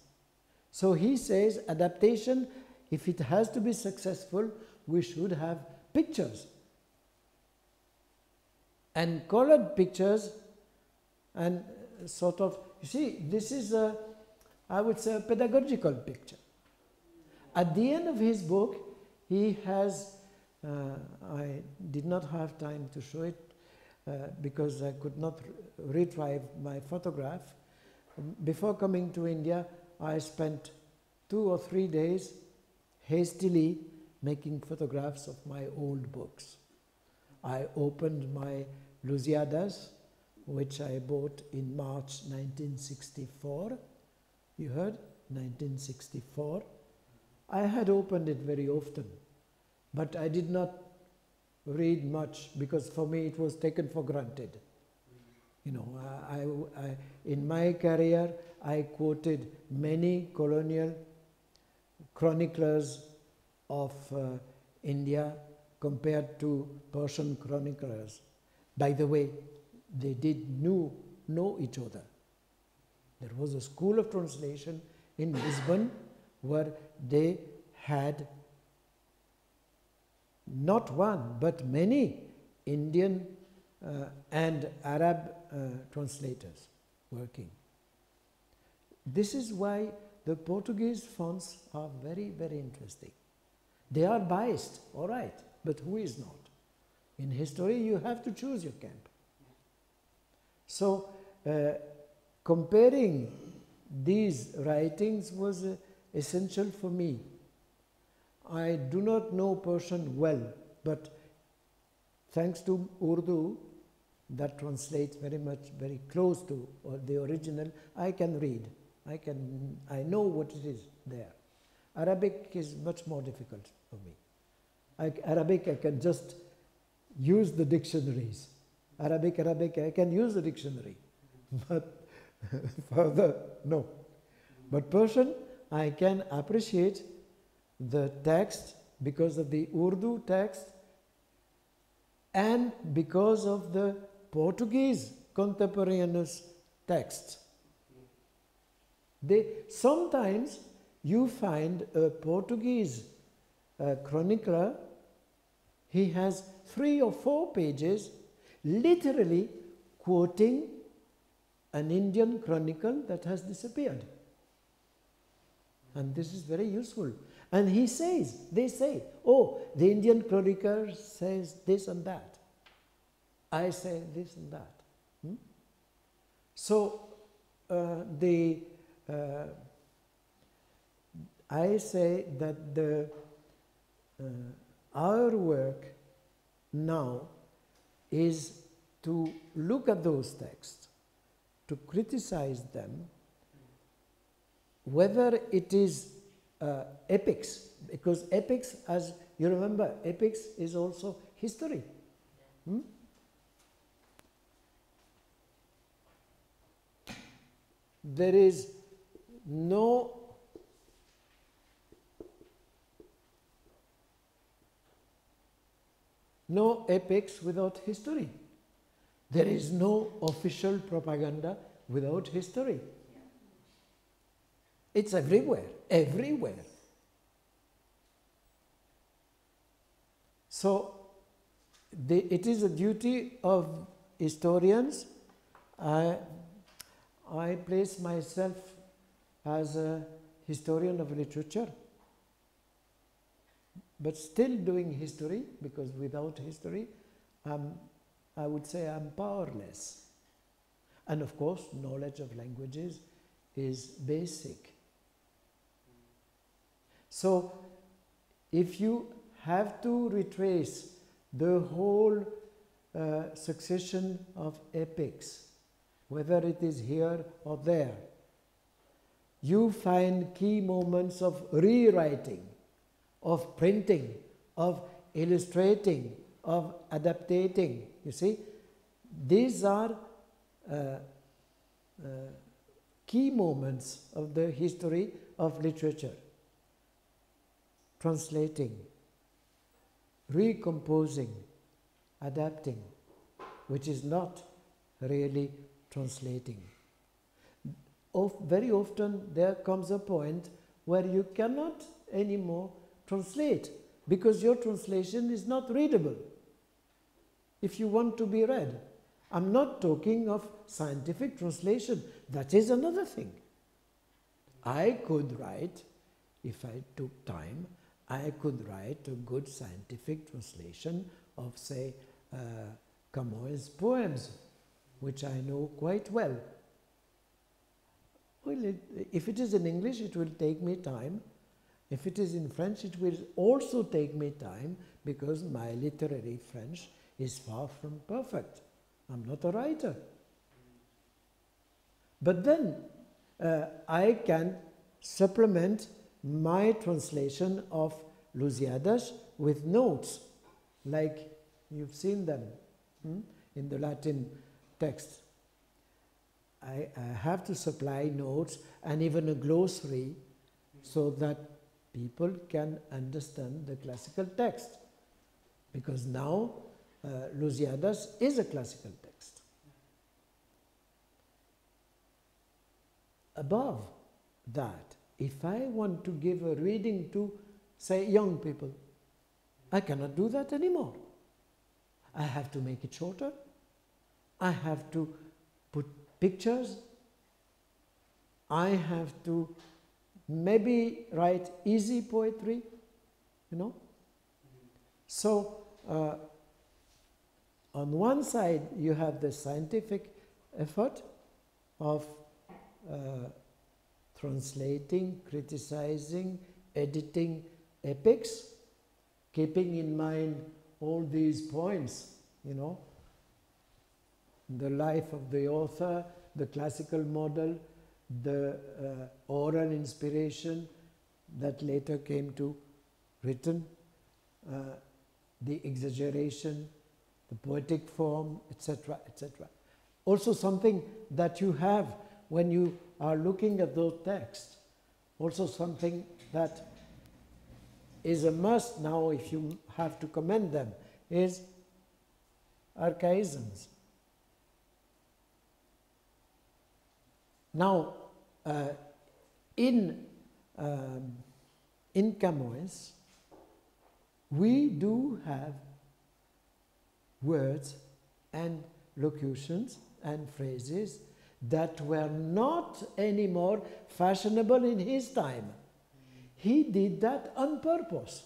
So he says adaptation, if it has to be successful, we should have pictures. And colored pictures, and sort of, you see, this is a, I would say, a pedagogical picture. At the end of his book, he has, uh, I did not have time to show it uh, because I could not retrieve my photograph. Before coming to India, I spent two or three days hastily making photographs of my old books. I opened my Lusíadas, which I bought in March 1964. You heard? 1964. I had opened it very often, but I did not read much because for me it was taken for granted. You know, I, I, in my career, I quoted many colonial chroniclers of uh, India compared to Persian chroniclers. By the way, they did know, know each other. There was a school of translation in Lisbon where they had not one but many Indian uh, and Arab uh, translators working. This is why the Portuguese fonts are very, very interesting. They are biased, all right, but who is not? In history, you have to choose your camp. So, uh, comparing these writings was uh, essential for me. I do not know Persian well, but thanks to Urdu, that translates very much very close to the original, I can read. I can I know what it is there. Arabic is much more difficult for me. I, Arabic I can just use the dictionaries. Arabic, Arabic, I can use the dictionary. But further, no. But Persian, I can appreciate the text because of the Urdu text and because of the Portuguese contemporaneous text. They, sometimes you find a Portuguese uh, chronicler, he has three or four pages literally quoting an Indian chronicle that has disappeared. And this is very useful. And he says, they say, oh, the Indian chronicler says this and that. I say this and that. Hmm? So uh, the uh, I say that the, uh, our work now is to look at those texts, to criticize them, whether it is uh, epics, because epics, as you remember, epics is also history. Hmm? There is no no epics without history. There is no official propaganda without history. It's everywhere, everywhere. So, the, it is a duty of historians. I, I place myself as a historian of literature, but still doing history because without history, I'm, I would say I'm powerless. And of course, knowledge of languages is basic. So, if you have to retrace the whole uh, succession of epics, whether it is here or there, you find key moments of rewriting, of printing, of illustrating, of adaptating. You see, these are uh, uh, key moments of the history of literature. Translating, recomposing, adapting, which is not really translating. Of, very often there comes a point where you cannot anymore translate because your translation is not readable if you want to be read. I'm not talking of scientific translation, that is another thing. I could write, if I took time, I could write a good scientific translation of, say, uh, poems, which I know quite well. Well, it, if it is in English, it will take me time. If it is in French, it will also take me time because my literary French is far from perfect. I'm not a writer. But then uh, I can supplement my translation of Lusiadas with notes, like you've seen them hmm, in the Latin text. I, I have to supply notes and even a glossary so that people can understand the classical text. Because now uh, Lusiadas is a classical text. Above that, if I want to give a reading to, say, young people, I cannot do that anymore. I have to make it shorter. I have to put pictures. I have to maybe write easy poetry, you know. So, uh, on one side, you have the scientific effort of uh, translating, criticizing, editing epics, keeping in mind all these points, you know, the life of the author, the classical model, the uh, oral inspiration that later came to written, uh, the exaggeration, the poetic form, etc., etc. Also, something that you have when you are looking at those texts, also something that is a must now if you have to commend them, is archaisms. Now, uh, in, um, in Camões, we do have words and locutions and phrases that were not anymore fashionable in his time. He did that on purpose.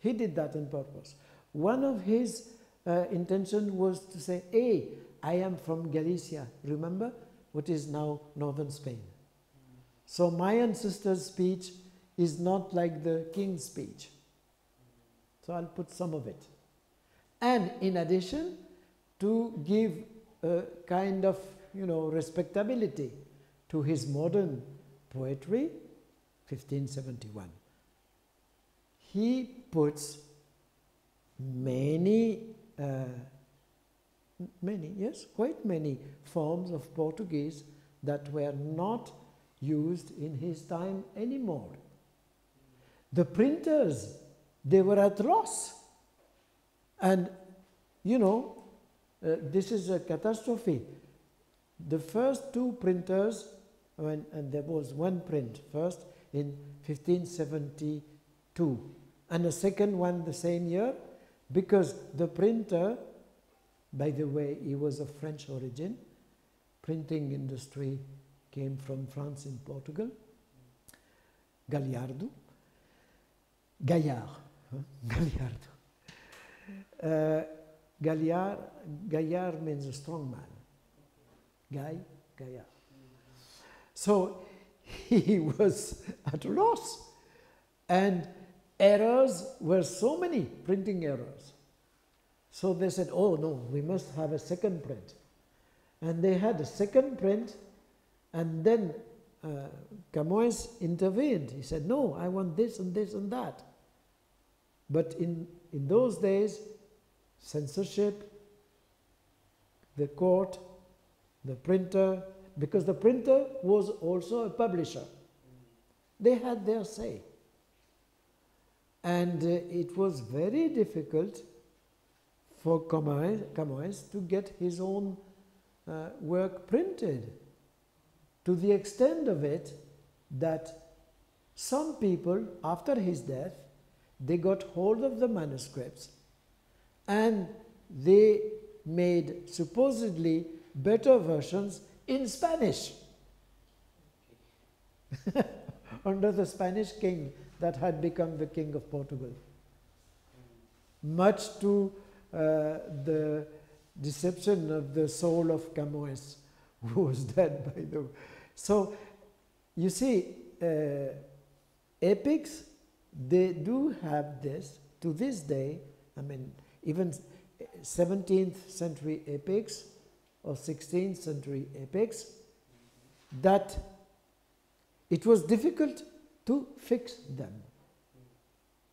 He did that on purpose. One of his uh, intentions was to say, Hey, I am from Galicia, remember? What is now northern Spain. So my ancestor's speech is not like the king's speech. So I'll put some of it. And in addition, to give a kind of, you know, respectability to his modern poetry, 1571. He puts many, uh, many, yes, quite many forms of Portuguese that were not used in his time anymore. The printers, they were at loss. And, you know, uh, this is a catastrophe. The first two printers, when, and there was one print first in 1572, and a second one the same year, because the printer, by the way, he was of French origin, printing industry came from France and Portugal, Gallardo, Gaillard, huh? Gallardo. Uh, Gaillard means a strong man. Guy, Gaillard. So he was at a loss. And errors were so many, printing errors. So they said, oh no, we must have a second print. And they had a second print, and then uh, Camões intervened. He said, no, I want this and this and that. But in, in those days, censorship, the court, the printer, because the printer was also a publisher. They had their say. And uh, it was very difficult for Camões, to get his own uh, work printed to the extent of it that some people, after his death, they got hold of the manuscripts and they made supposedly better versions in Spanish under the Spanish king that had become the king of Portugal. Much to the deception of the soul of Camões, who was dead by the way. So, you see, uh, epics, they do have this to this day. I mean, even 17th century epics or 16th century epics that it was difficult to fix them.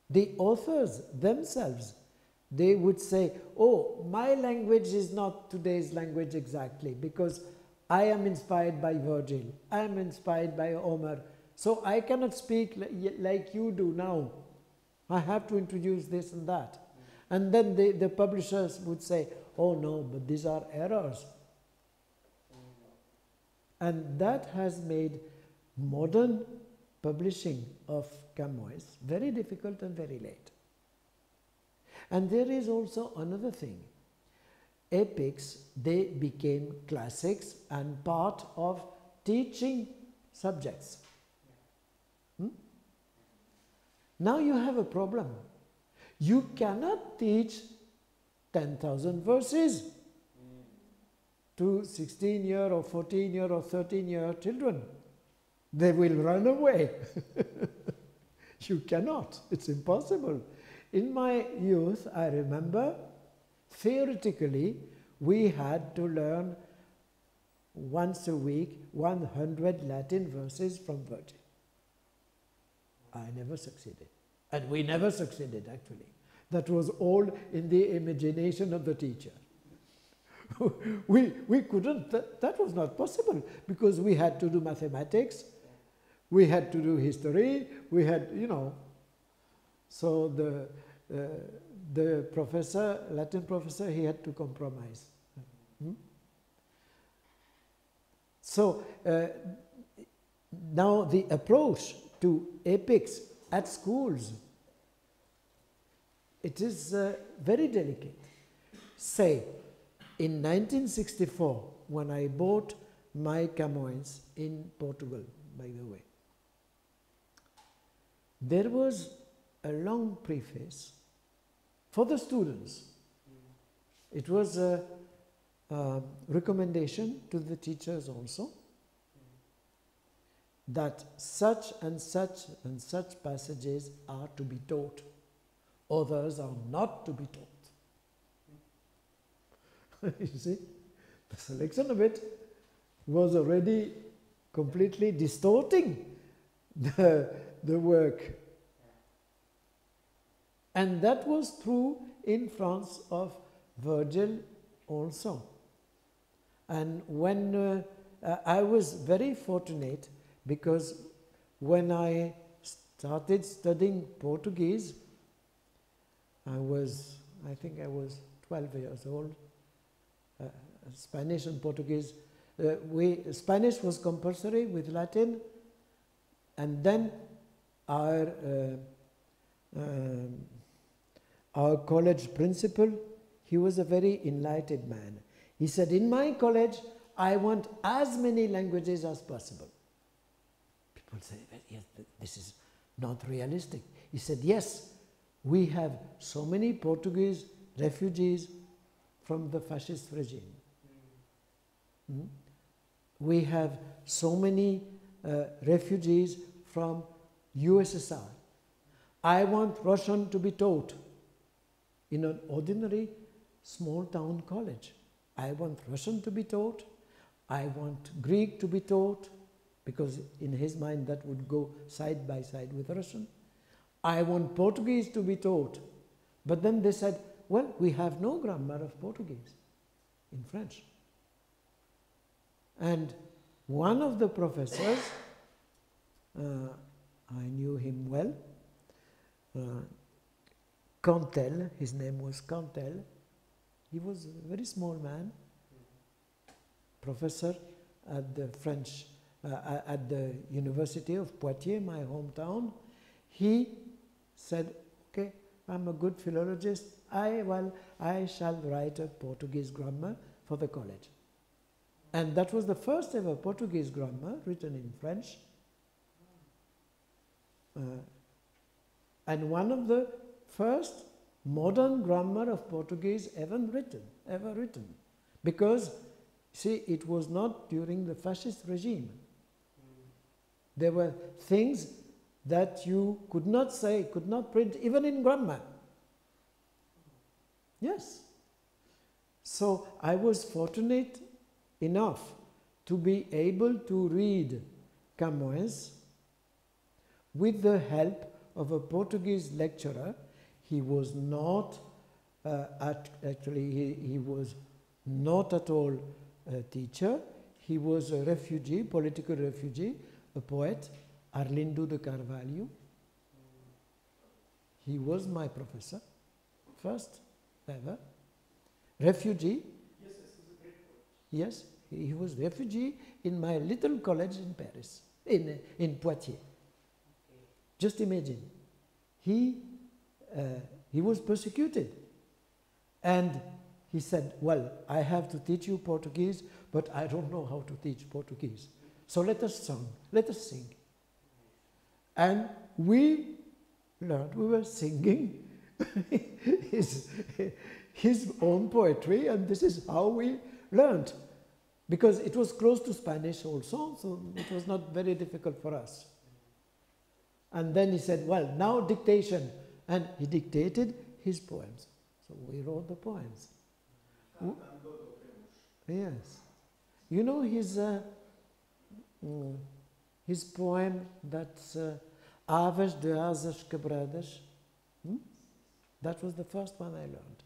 The authors themselves, they would say, oh, my language is not today's language exactly because I am inspired by Virgil, I am inspired by Homer, so I cannot speak like you do now. I have to introduce this and that. And then the, the publishers would say, oh no, but these are errors. And that has made modern publishing of Camões very difficult and very late. And there is also another thing. Epics, they became classics and part of teaching subjects. Hmm? Now you have a problem you cannot teach 10,000 verses to 16 year or 14 year or 13 year children. They will run away. you cannot, it's impossible. In my youth, I remember theoretically we had to learn once a week 100 Latin verses from Virgil. I never succeeded. And we never succeeded, actually. That was all in the imagination of the teacher. we, we couldn't, that, that was not possible because we had to do mathematics, we had to do history, we had, you know. So the, the professor, Latin professor, he had to compromise. Hmm? So uh, now the approach to epics at schools it is uh, very delicate. Say, in 1964, when I bought my Camões in Portugal, by the way, there was a long preface for the students. It was a, a recommendation to the teachers also. that such and such and such passages are to be taught, others are not to be taught. you see, the selection of it was already completely distorting the, the work. And that was true in France of Virgil also. And when uh, uh, I was very fortunate because when I started studying Portuguese, I was, I think I was 12 years old. Uh, Spanish and Portuguese. Uh, we, Spanish was compulsory with Latin, and then our, uh, um, our college principal, he was a very enlightened man. He said, In my college, I want as many languages as possible. People say, yes, this is not realistic. He said, Yes, we have so many Portuguese refugees from the fascist regime. Mm? We have so many uh, refugees from USSR. I want Russian to be taught in an ordinary small town college. I want Russian to be taught. I want Greek to be taught because in his mind that would go side by side with Russian. I want Portuguese to be taught. But then they said, well, we have no grammar of Portuguese in French. And one of the professors, uh, I knew him well, uh, Cantel, his name was Cantel, he was a very small man, professor at the French, uh, at the University of Poitiers, my hometown. He said, okay, I'm a good philologist. I, well, I shall write a Portuguese grammar for the college. And that was the first ever Portuguese grammar written in French. Uh, and one of the first modern grammar of Portuguese ever written, ever written. Because, see, it was not during the fascist regime. There were things that you could not say, could not print, even in grammar. Yes. So I was fortunate enough to be able to read Camões with the help of a Portuguese lecturer. He was not, uh, at, actually, he, he was not at all a teacher. He was a refugee, political refugee, a poet, Arlindo de Carvalho. He was my professor, first ever. Refugee. Yes, yes, he's a great poet. Yes, he was refugee in my little college in Paris, in, in Poitiers. Just imagine. He, he was persecuted. And he said, Well, I have to teach you Portuguese, but I don't know how to teach Portuguese. So let us sing. Let us sing. And we learned, we were singing his, his own poetry, and this is how we learned. Because it was close to Spanish also, so it was not very difficult for us. And then he said, Well, now dictation. And he dictated his poems. So we wrote the poems. W- Yes. You know his, uh, mm, his poem that's uh, Aves de Asas Quebradas? Hmm? That was the first one I learned.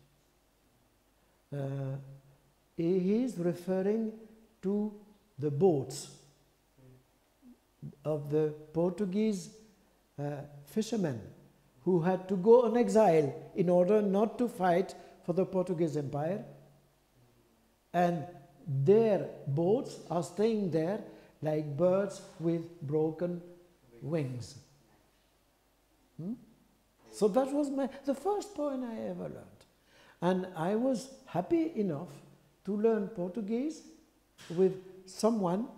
Uh, he is referring to the boats of the Portuguese uh, fishermen who had to go on exile in order not to fight for the Portuguese Empire. And their boats are staying there like birds with broken wings. Hmm? So that was my, the first poem I ever learned. And I was happy enough to learn Portuguese with someone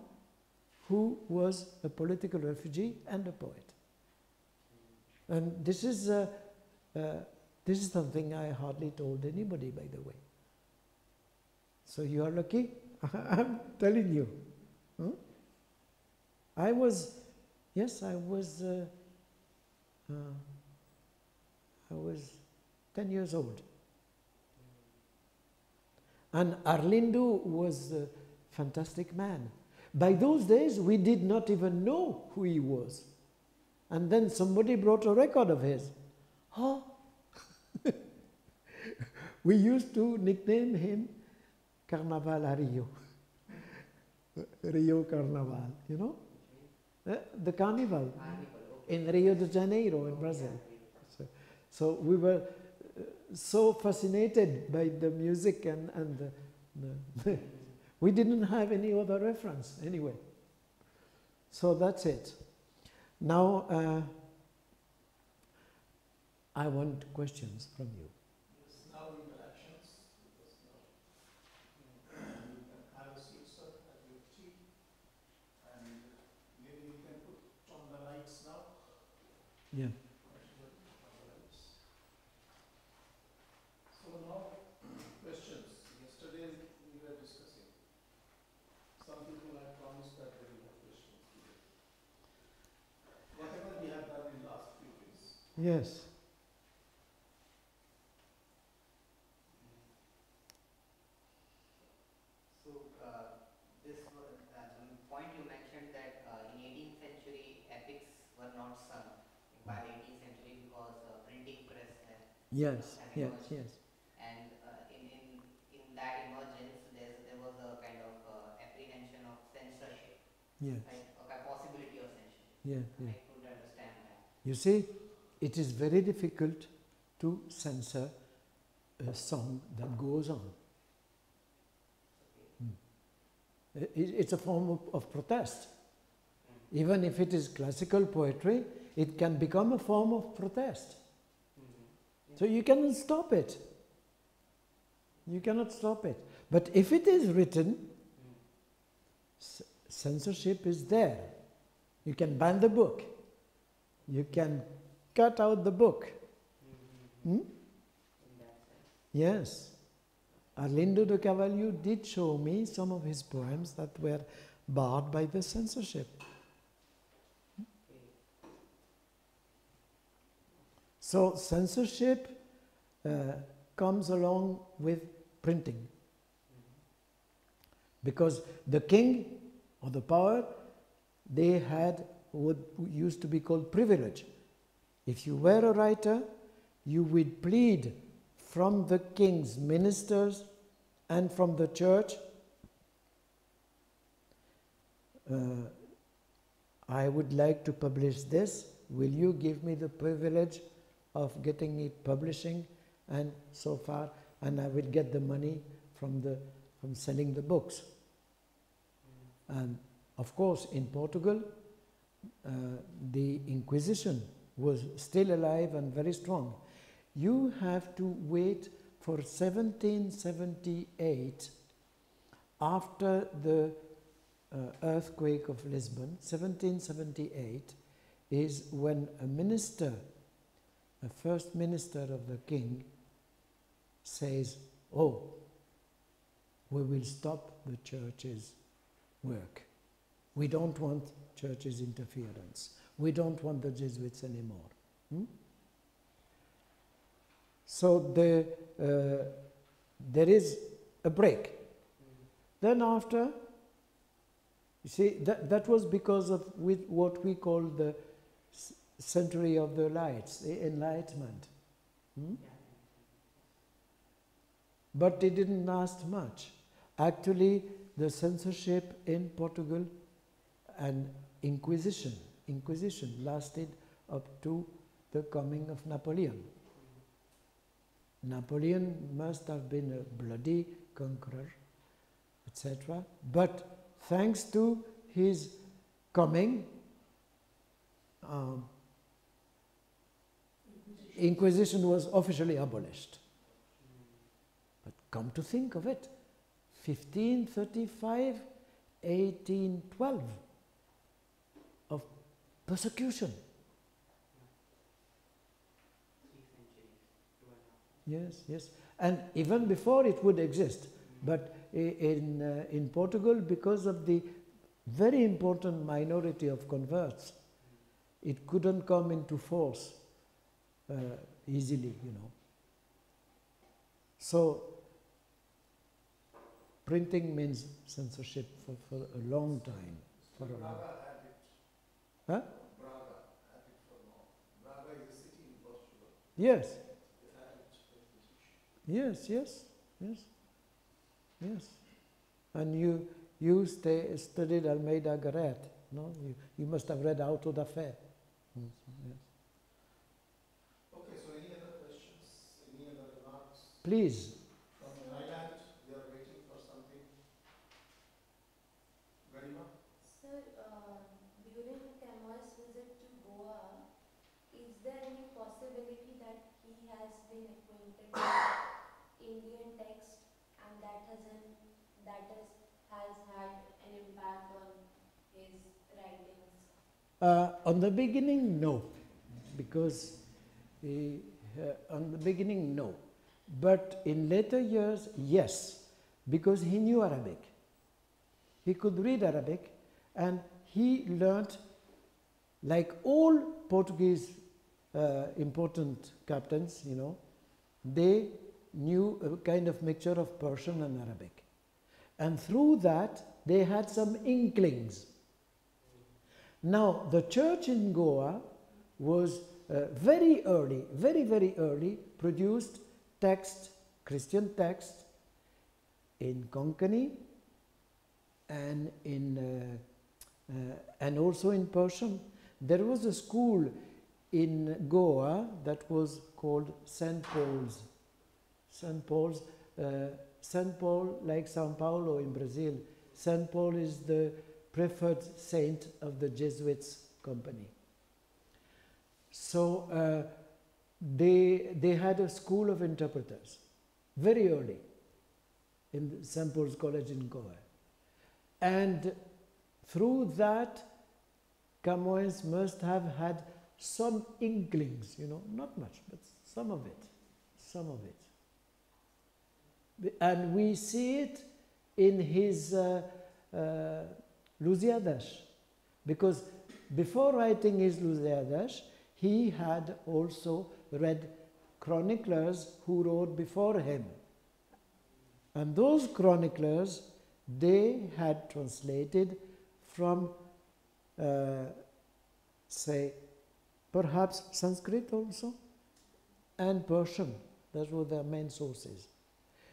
who was a political refugee and a poet. And this is, uh, uh, this is something I hardly told anybody, by the way. So you are lucky. I'm telling you. Hmm? I was Yes, I was. Uh, uh, I was ten years old, and Arlindo was a fantastic man. By those days, we did not even know who he was, and then somebody brought a record of his. Oh, we used to nickname him Carnaval a Rio. Rio Carnaval, you know? Uh, the carnival in Rio de Janeiro in Brazil. So, so we were uh, so fascinated by the music and, and the, the we didn't have any other reference anyway. So that's it. Now uh, I want questions from you. Yes, now interactions, because now you can have a seat, sir, have your tea. And maybe we can put on the lights now. Yeah. So now, questions. Yesterday we were discussing. Some people had promised that they will have questions today. Whatever we have done in last few days. Yes. So, uh, this was, uh, the point you mentioned that uh, in 18th century epics were not sung by the 18th century because uh, printing press had, Yes. Yes. Yes. and uh, point you mentioned that in, in, in that emergence there, there was a kind of uh, apprehension of censorship, Yes. right? Okay, possibility of censorship. Yeah. Yeah. I could understand that. You see, it is very difficult to censor a song that goes on. I- It's a form of, of protest. Even if it is classical poetry, it can become a form of protest. Mhm. So you cannot stop it. You cannot stop it. But if it is written, Mm. censorship is there. You can ban the book. You can cut out the book. Hmm? Yes. Arlindo de Carvalho did show me some of his poems that were barred by the censorship. So censorship uh, comes along with printing because the king or the power they had what used to be called privilege. If you were a writer, you would plead from the king's ministers and from the church. Uh, I would like to publish this. Will you give me the privilege of getting it publishing and so far, and I will get the money from the from selling the books. And of course, in Portugal, uh, the Inquisition was still alive and very strong. You have to wait for 1778 after the uh, earthquake of Lisbon. 1778 is when a minister, a first minister of the king, says, Oh, we will stop the church's work. We don't want church's interference. We don't want the Jesuits anymore. Hmm? So the, uh, there is a break. Then after, you see, that, that was because of with what we call the century of the lights, the enlightenment. Hmm? But it didn't last much. Actually, the censorship in Portugal and Inquisition, Inquisition lasted up to the coming of Napoleon. Napoleon must have been a bloody conqueror, etc. But thanks to his coming, um, Inquisition was officially abolished. But come to think of it, 1535, 1812 of persecution. Three centuries, two and a half. Yes, yes. And even before it would exist. But in, uh, in Portugal, because of the very important minority of converts, it couldn't come into force uh, easily, you know. So, printing means censorship for, for a long time. For a long. Huh? Braga had it for long. Braga is a city in Portugal. Yes, They had it with British. yes, yes, yes, yes. And you, you stay, studied Almeida Garrett, no? You, you must have read Auto da Fé. Mm, yes. Okay, so any other questions, any other remarks Please. from Thailand? We are waiting for something. Garima? Sir, uh, during Camo's visit to Goa, is there any possibility that he has been acquainted with Indian text and that has an, that has, has had an impact on his writings? Uh, on the beginning, no, because he, uh, on the beginning, no. But in later years, yes, because he knew Arabic. He could read Arabic and he learnt, like all Portuguese uh, important captains, you know, they knew a kind of mixture of Persian and Arabic. And through that, they had some inklings. Now, the church in Goa was uh, very early, very, very early, produced text, Christian text in Konkani and in uh, uh, and also in Persian. There was a school in Goa that was called St. Paul's. St. Paul's, uh, St. Paul, like Sao Paulo in Brazil, St. Paul is the preferred saint of the Jesuits company. So uh, they, they had a school of interpreters very early in St. Paul's College in Goa. And through that, Camoens must have had some inklings, you know, not much, but some of it, some of it. And we see it in his uh, uh, Lusiadas, because before writing his Lusiadas, he had also read chroniclers who wrote before him. And those chroniclers, they had translated from, uh, say, perhaps Sanskrit also, and Persian. Those were their main sources.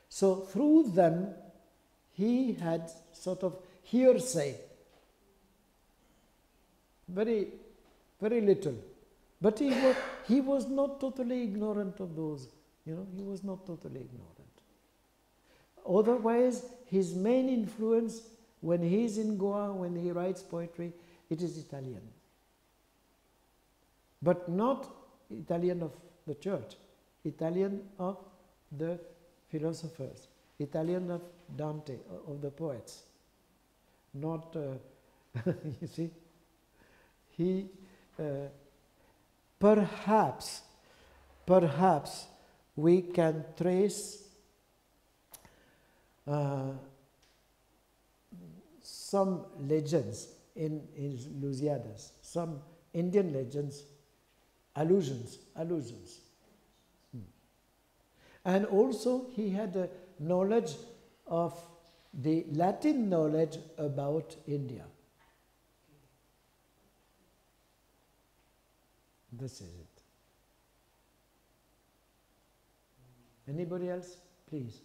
So through them, he had sort of hearsay, very, very little. But he was, he was not totally ignorant of those, you know, he was not totally ignorant. Otherwise, his main influence when he is in Goa, when he writes poetry, it is Italian. But not Italian of the church, Italian of the philosophers, Italian of Dante, of the poets. Not, uh, you see, he uh, perhaps, perhaps we can trace uh, some legends in his Lusiadas, some Indian legends, allusions, allusions. Hmm. And also he had a knowledge of the Latin knowledge about India. This is it. Anybody else? Please.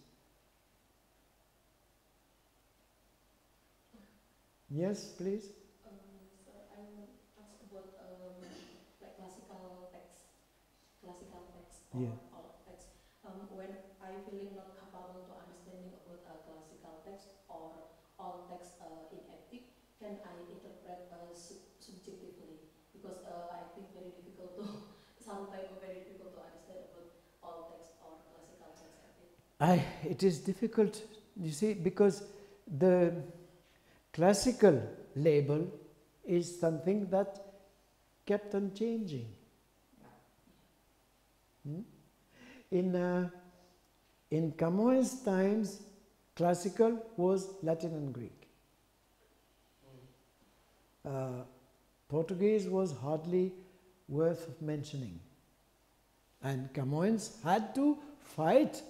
Yes, please. Um, so I want to ask about um, like classical text, Yeah. all text. Um, when I feeling not capable to understanding about a classical text or all text uh, in epic, can I interpret uh, sub- subjectively? Because uh, I think very difficult to sometimes very difficult to understand about all text or classical text epic. I, it is difficult, you see, because the classical label is something that kept on changing. Hmm? In, uh, in Camões' times, classical was Latin and Greek. Uh, Portuguese was hardly worth mentioning. And Camões had to fight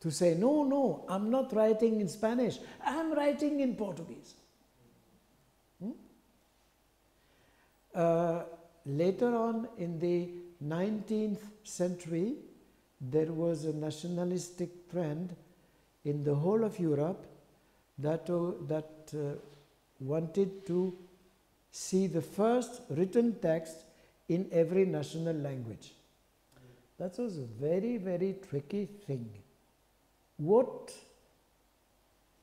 to say, no, no, I'm not writing in Spanish, I'm writing in Portuguese. Hmm? Uh, later on in the 19th century, there was a nationalistic trend in the whole of Europe that, uh, that uh, wanted to see the first written text in every national language. That was a very, very tricky thing. What,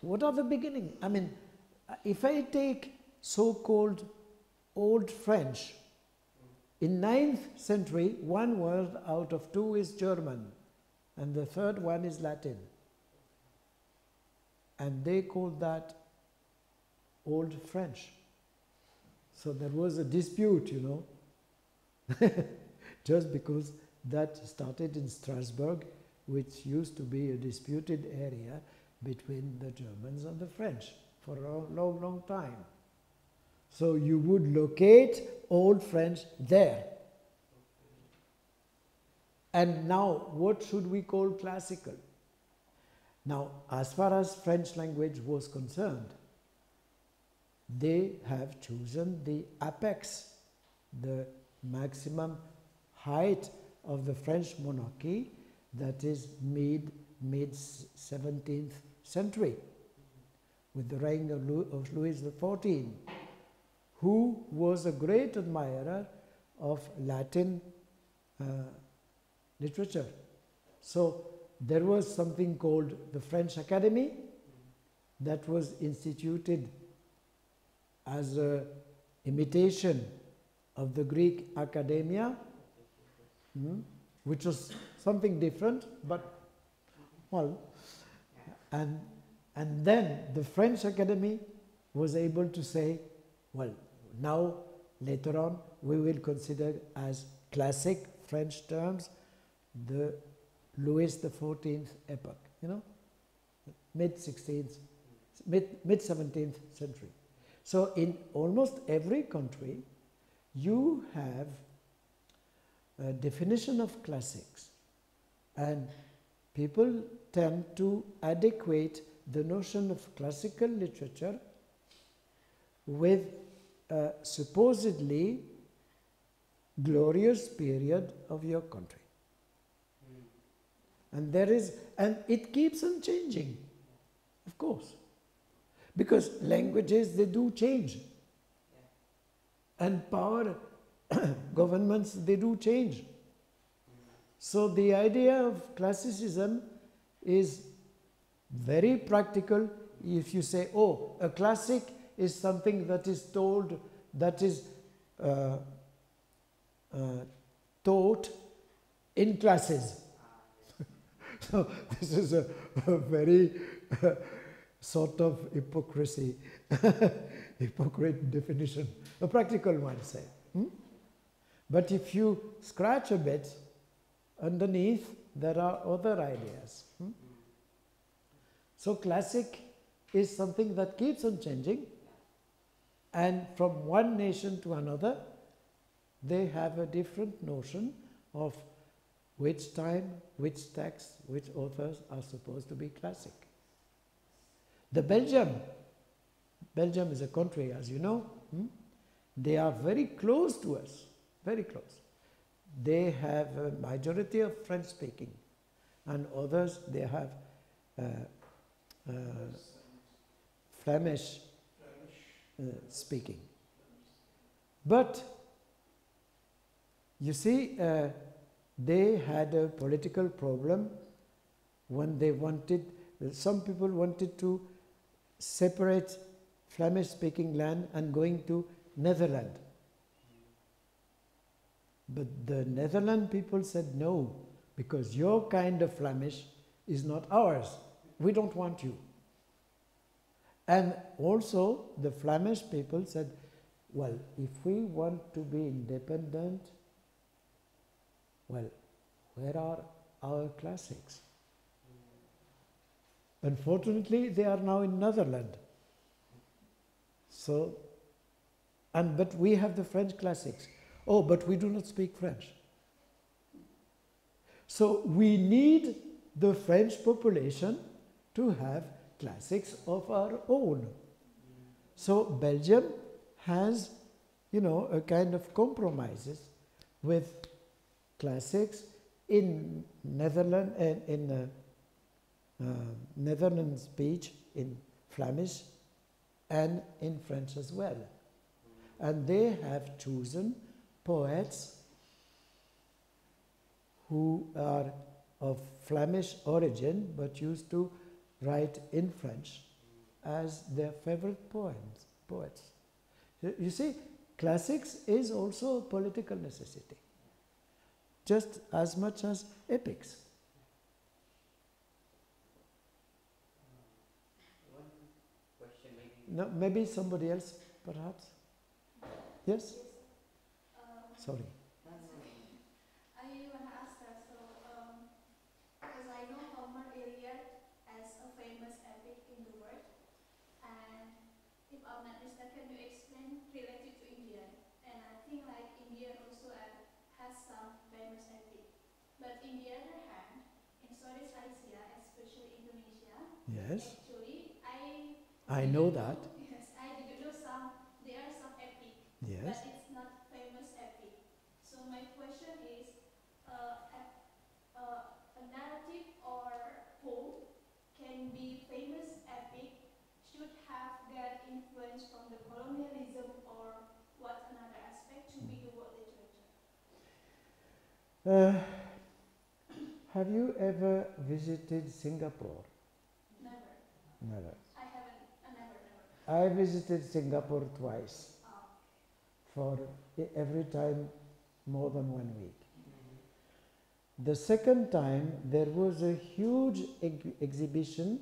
what are the beginning? I mean, if I take so-called Old French, in 9th century, one word out of two is German, and the third one is Latin. And they called that Old French. So there was a dispute, you know, just because that started in Strasbourg, which used to be a disputed area between the Germans and the French for a long, long time. So you would locate Old French there. And now, what should we call classical? Now, as far as French language was concerned, they have chosen the apex, the maximum height of the French monarchy, that is mid mid 17th century, with the reign of Louis XIV, who was a great admirer of Latin uh, literature. So there was something called the French Academy that was instituted as an imitation of the Greek academia, hmm, which was something different, but well, and and then the French Academy was able to say, well, now later on we will consider as classic French terms the Louis XIV epoch, you know, mid 16th, mid mid 17th century. So in almost every country, you have a definition of classics, and people tend to adequate the notion of classical literature with a supposedly glorious period of your country. Hmm. And there is, and it keeps on changing, of course. Because languages, they do change. And power, governments, they do change. Hmm. So the idea of classicism is very practical if you say, oh, a classic is something that is told, that is uh, uh, taught in classes. so this is a, a very sort of hypocrisy, hypocrite definition, a practical one, say. Hmm? But if you scratch a bit, underneath there are other ideas. Hmm? So classic is something that keeps on changing, and from one nation to another, they have a different notion of which time, which texts, which authors are supposed to be classic. The Belgium, Belgium is a country, as you know, hmm? they are very close to us, very close. They have a majority of French speaking, and others they have uh, uh, Flemish speaking. But you see, uh, they had a political problem when they wanted, some people wanted to separate Flemish speaking land and going to Netherlands. But the Netherlands people said no, because your kind of Flemish is not ours. We don't want you. And also the Flemish people said, well, if we want to be independent, well, where are our classics? Unfortunately, they are now in Netherlands. So, And but we have the French classics. Oh, but we do not speak French. So we need the French population to have classics of our own. So Belgium has, you know, a kind of compromises with classics in Netherlands and in uh, uh, Netherlands speech in Flemish and in French as well. And they have chosen poets who are of Flemish origin but used to write in French as their favorite poems, poets. You see, classics is also a political necessity, just as much as epics. Question maybe. No, maybe somebody else, perhaps? Yes? Sorry. I want to ask that, so, um, because I know Homer Iliad as a famous epic in the world, and if I'm not mistaken, you explained related to Indian, and I think like Indian also uh, has some famous epic. But in the other hand, in Southeast Asia, especially Indonesia, Yes, actually, I I know that. Yes, I didn't know some. There are some epic, Yes. but it's not famous epic. So my question is, uh, ep- uh, a narrative or poem can be famous epic should have got influence from the colonialism or what another aspect to be the world literature. Uh, have you ever visited Singapore? I haven't. Uh, never. I visited Singapore twice, Uh, for every time more than one week. The second time, there was a huge ex- exhibition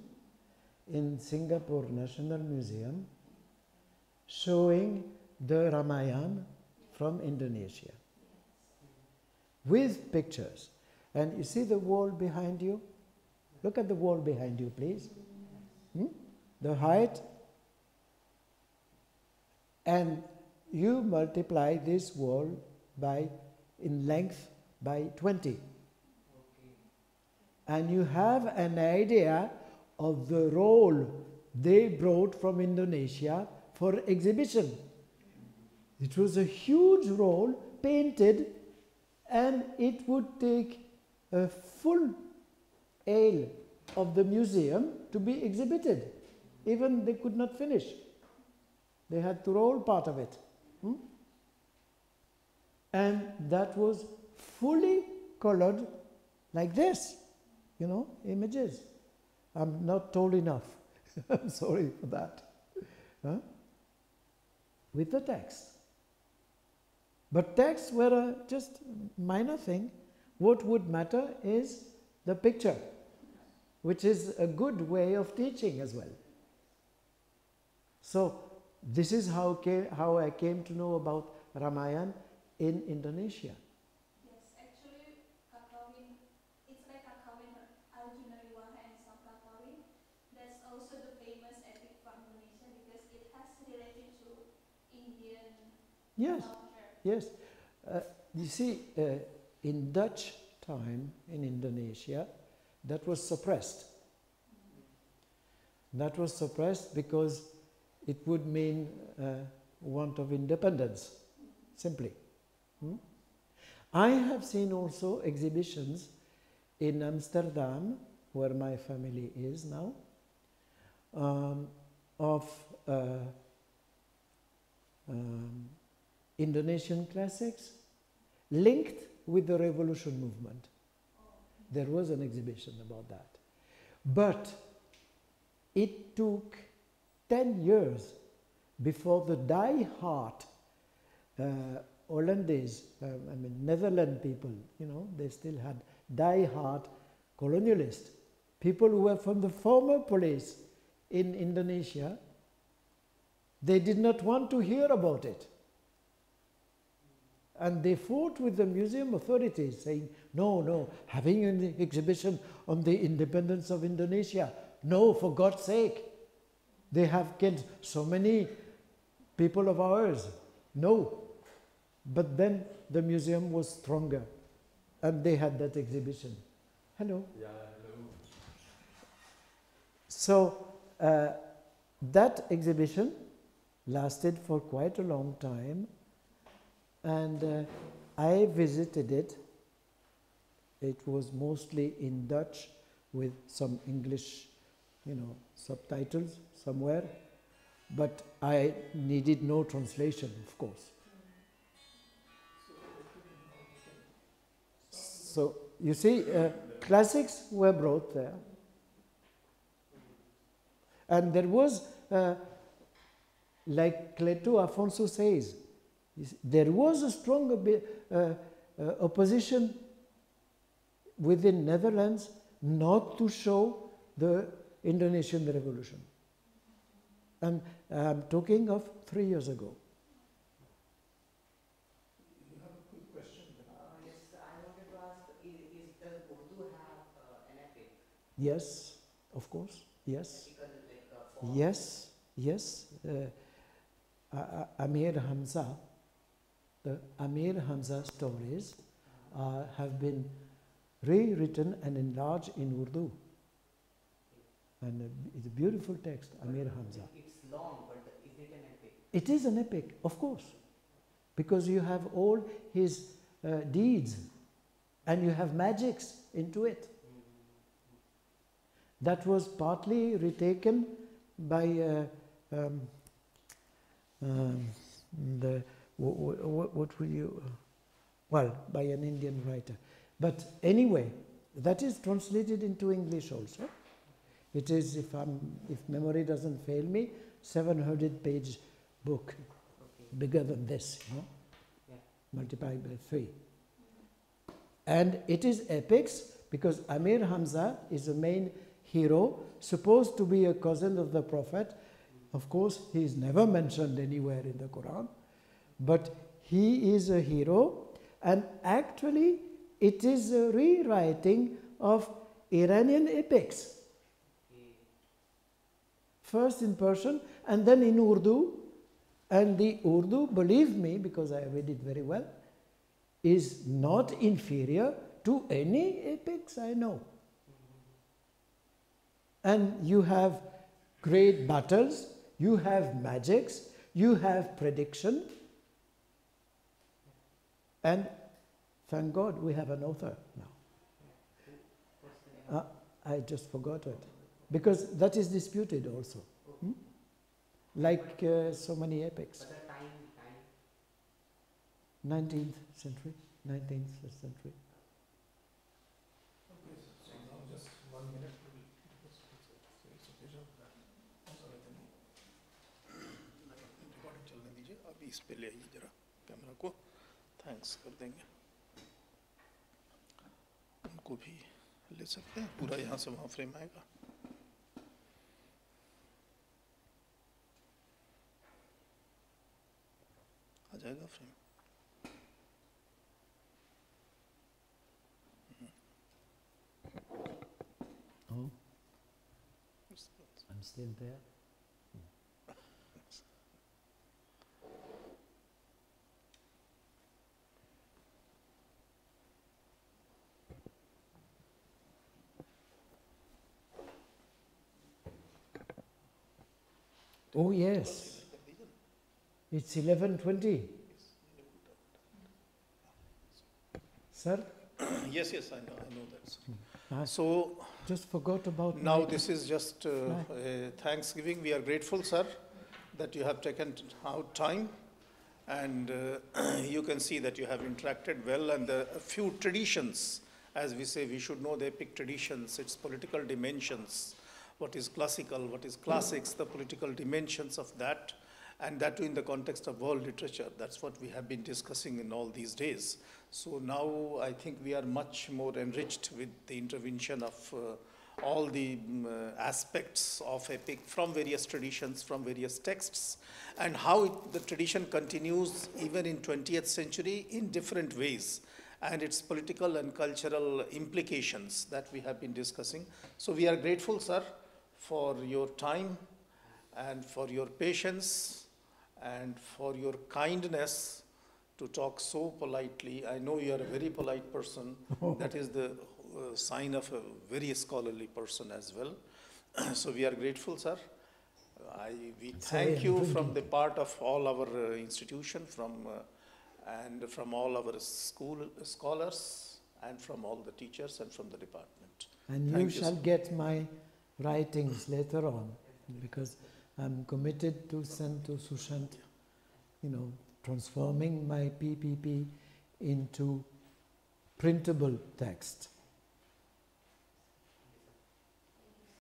in Singapore National Museum showing the Ramayana from Indonesia with pictures. And you see the wall behind you? Look at the wall behind you, please. The height. And you multiply this wall by in length by 20 and you have an idea of the role they brought from Indonesia for exhibition. It was a huge roll painted, and it would take a full aisle of the museum to be exhibited. Even they could not finish. They had to roll part of it. Hmm? And that was fully colored like this you know, images. I'm not told enough. I'm sorry for that. Huh? With the text. But texts were a just minor thing. What would matter is the picture, which is a good way of teaching as well. So, this is how, came, how I came to know about Ramayana in Indonesia. Yes, actually, Kakawin, it's like Kakawin, Arjuna Wiwaha and Samprakawin. That's also the famous epic from Indonesia because it has related to Indian Yes. culture. Yes, uh, you see, uh, in Dutch time in Indonesia, that was suppressed. That was suppressed because it would mean uh, want of independence, simply. Hmm? I have seen also exhibitions in Amsterdam, where my family is now, um, of uh, um, Indonesian classics linked with the revolution movement. There was an exhibition about that. But it took 10 years before the die-hard uh, um, I mean Netherlands people, you know, they still had die-hard colonialists, people who were from the former police in Indonesia, they did not want to hear about it. And they fought with the museum authorities saying, no, no, having an exhibition on the independence of Indonesia. No, for God's sake. They have killed so many people of ours. No. But then the museum was stronger and they had that exhibition. Hello. Yeah, hello. So uh, that exhibition lasted for quite a long time and uh, I visited it. It was mostly in Dutch with some English, you know, subtitles somewhere, but I needed no translation, of course. So you see, uh, classics were brought there, and there was, uh, like Cleto Afonso says, there was a strong uh, uh, opposition within Netherlands not to show the Indonesian revolution. And I'm talking of three years ago. You have a quick question. Uh, yes, I wanted to ask, is, is does Urdu have uh, an epic? Yes, of course, yes. Because it's like a form. Yes, yes. Uh, A- A- Amir Hamza, the Amir Hamza stories uh, have been rewritten and enlarged in Urdu. And uh, it's a beautiful text, Amir Hamza. It's long, but is it an epic? It is an epic, of course, because you have all his uh, deeds and you have magics into it. That was partly retaken by uh, um, um, the wh- wh- what will you well by an Indian writer. But anyway, that is translated into English also. It is, if I'm, if memory doesn't fail me, 700 page book, Okay. bigger than this, you know, Yeah. multiplied by three. And it is epics because Amir Hamza is the main hero, supposed to be a cousin of the Prophet. Of course, he is never mentioned anywhere in the Quran, but he is a hero, and actually, it is a rewriting of Iranian epics. First in Persian and then in Urdu. And the Urdu, believe me, because I read it very well, is not inferior to any epics I know. And you have great battles, you have magics, you have prediction. And thank God we have an author now. Uh, I just forgot it Because that is disputed also. Hmm? Like uh, so many epics. But the time, time. 19th century, 19th century. Okay, so now just one minute. we'll- because it's a- it's a pleasure that also let them- recording चलने दीजिए अभी इस पे ले आइए जरा camera को thanks कर देंगे उनको भी ले सकते हैं पूरा यहाँ से वहाँ फ्रेम आएगा Oh, I'm still there. Oh, yes it's 11:20. Sir, yes yes I know I know that I so just forgot about Now, this is just uh, a Thanksgiving. We are grateful, sir, that you have taken out time. And uh, you can see that you have interacted well. And the, a few traditions, as we say, we should know the epic traditions, its political dimensions, what is classical, what is classics, the political dimensions of that. And that too in the context of world literature. That's what we have been discussing in all these days. So now I think we are much more enriched with the intervention of uh, all the uh, aspects of epic from various traditions, from various texts, and how it, the tradition continues even in 20th century in different ways, and its political and cultural implications that we have been discussing. So we are grateful, sir, for your time and for your patience and for your kindness to talk so politely. I know you are a very polite person. That is the uh, sign of a very scholarly person as well. so we are grateful, sir. I, we thank I'm you from the part of all our uh, institution, from uh, and from all our school scholars, and from all the teachers and from the department. And you Thank you, shall get my writings later on because I'm committed to send to Sushant, you know, transforming my PPP into printable text.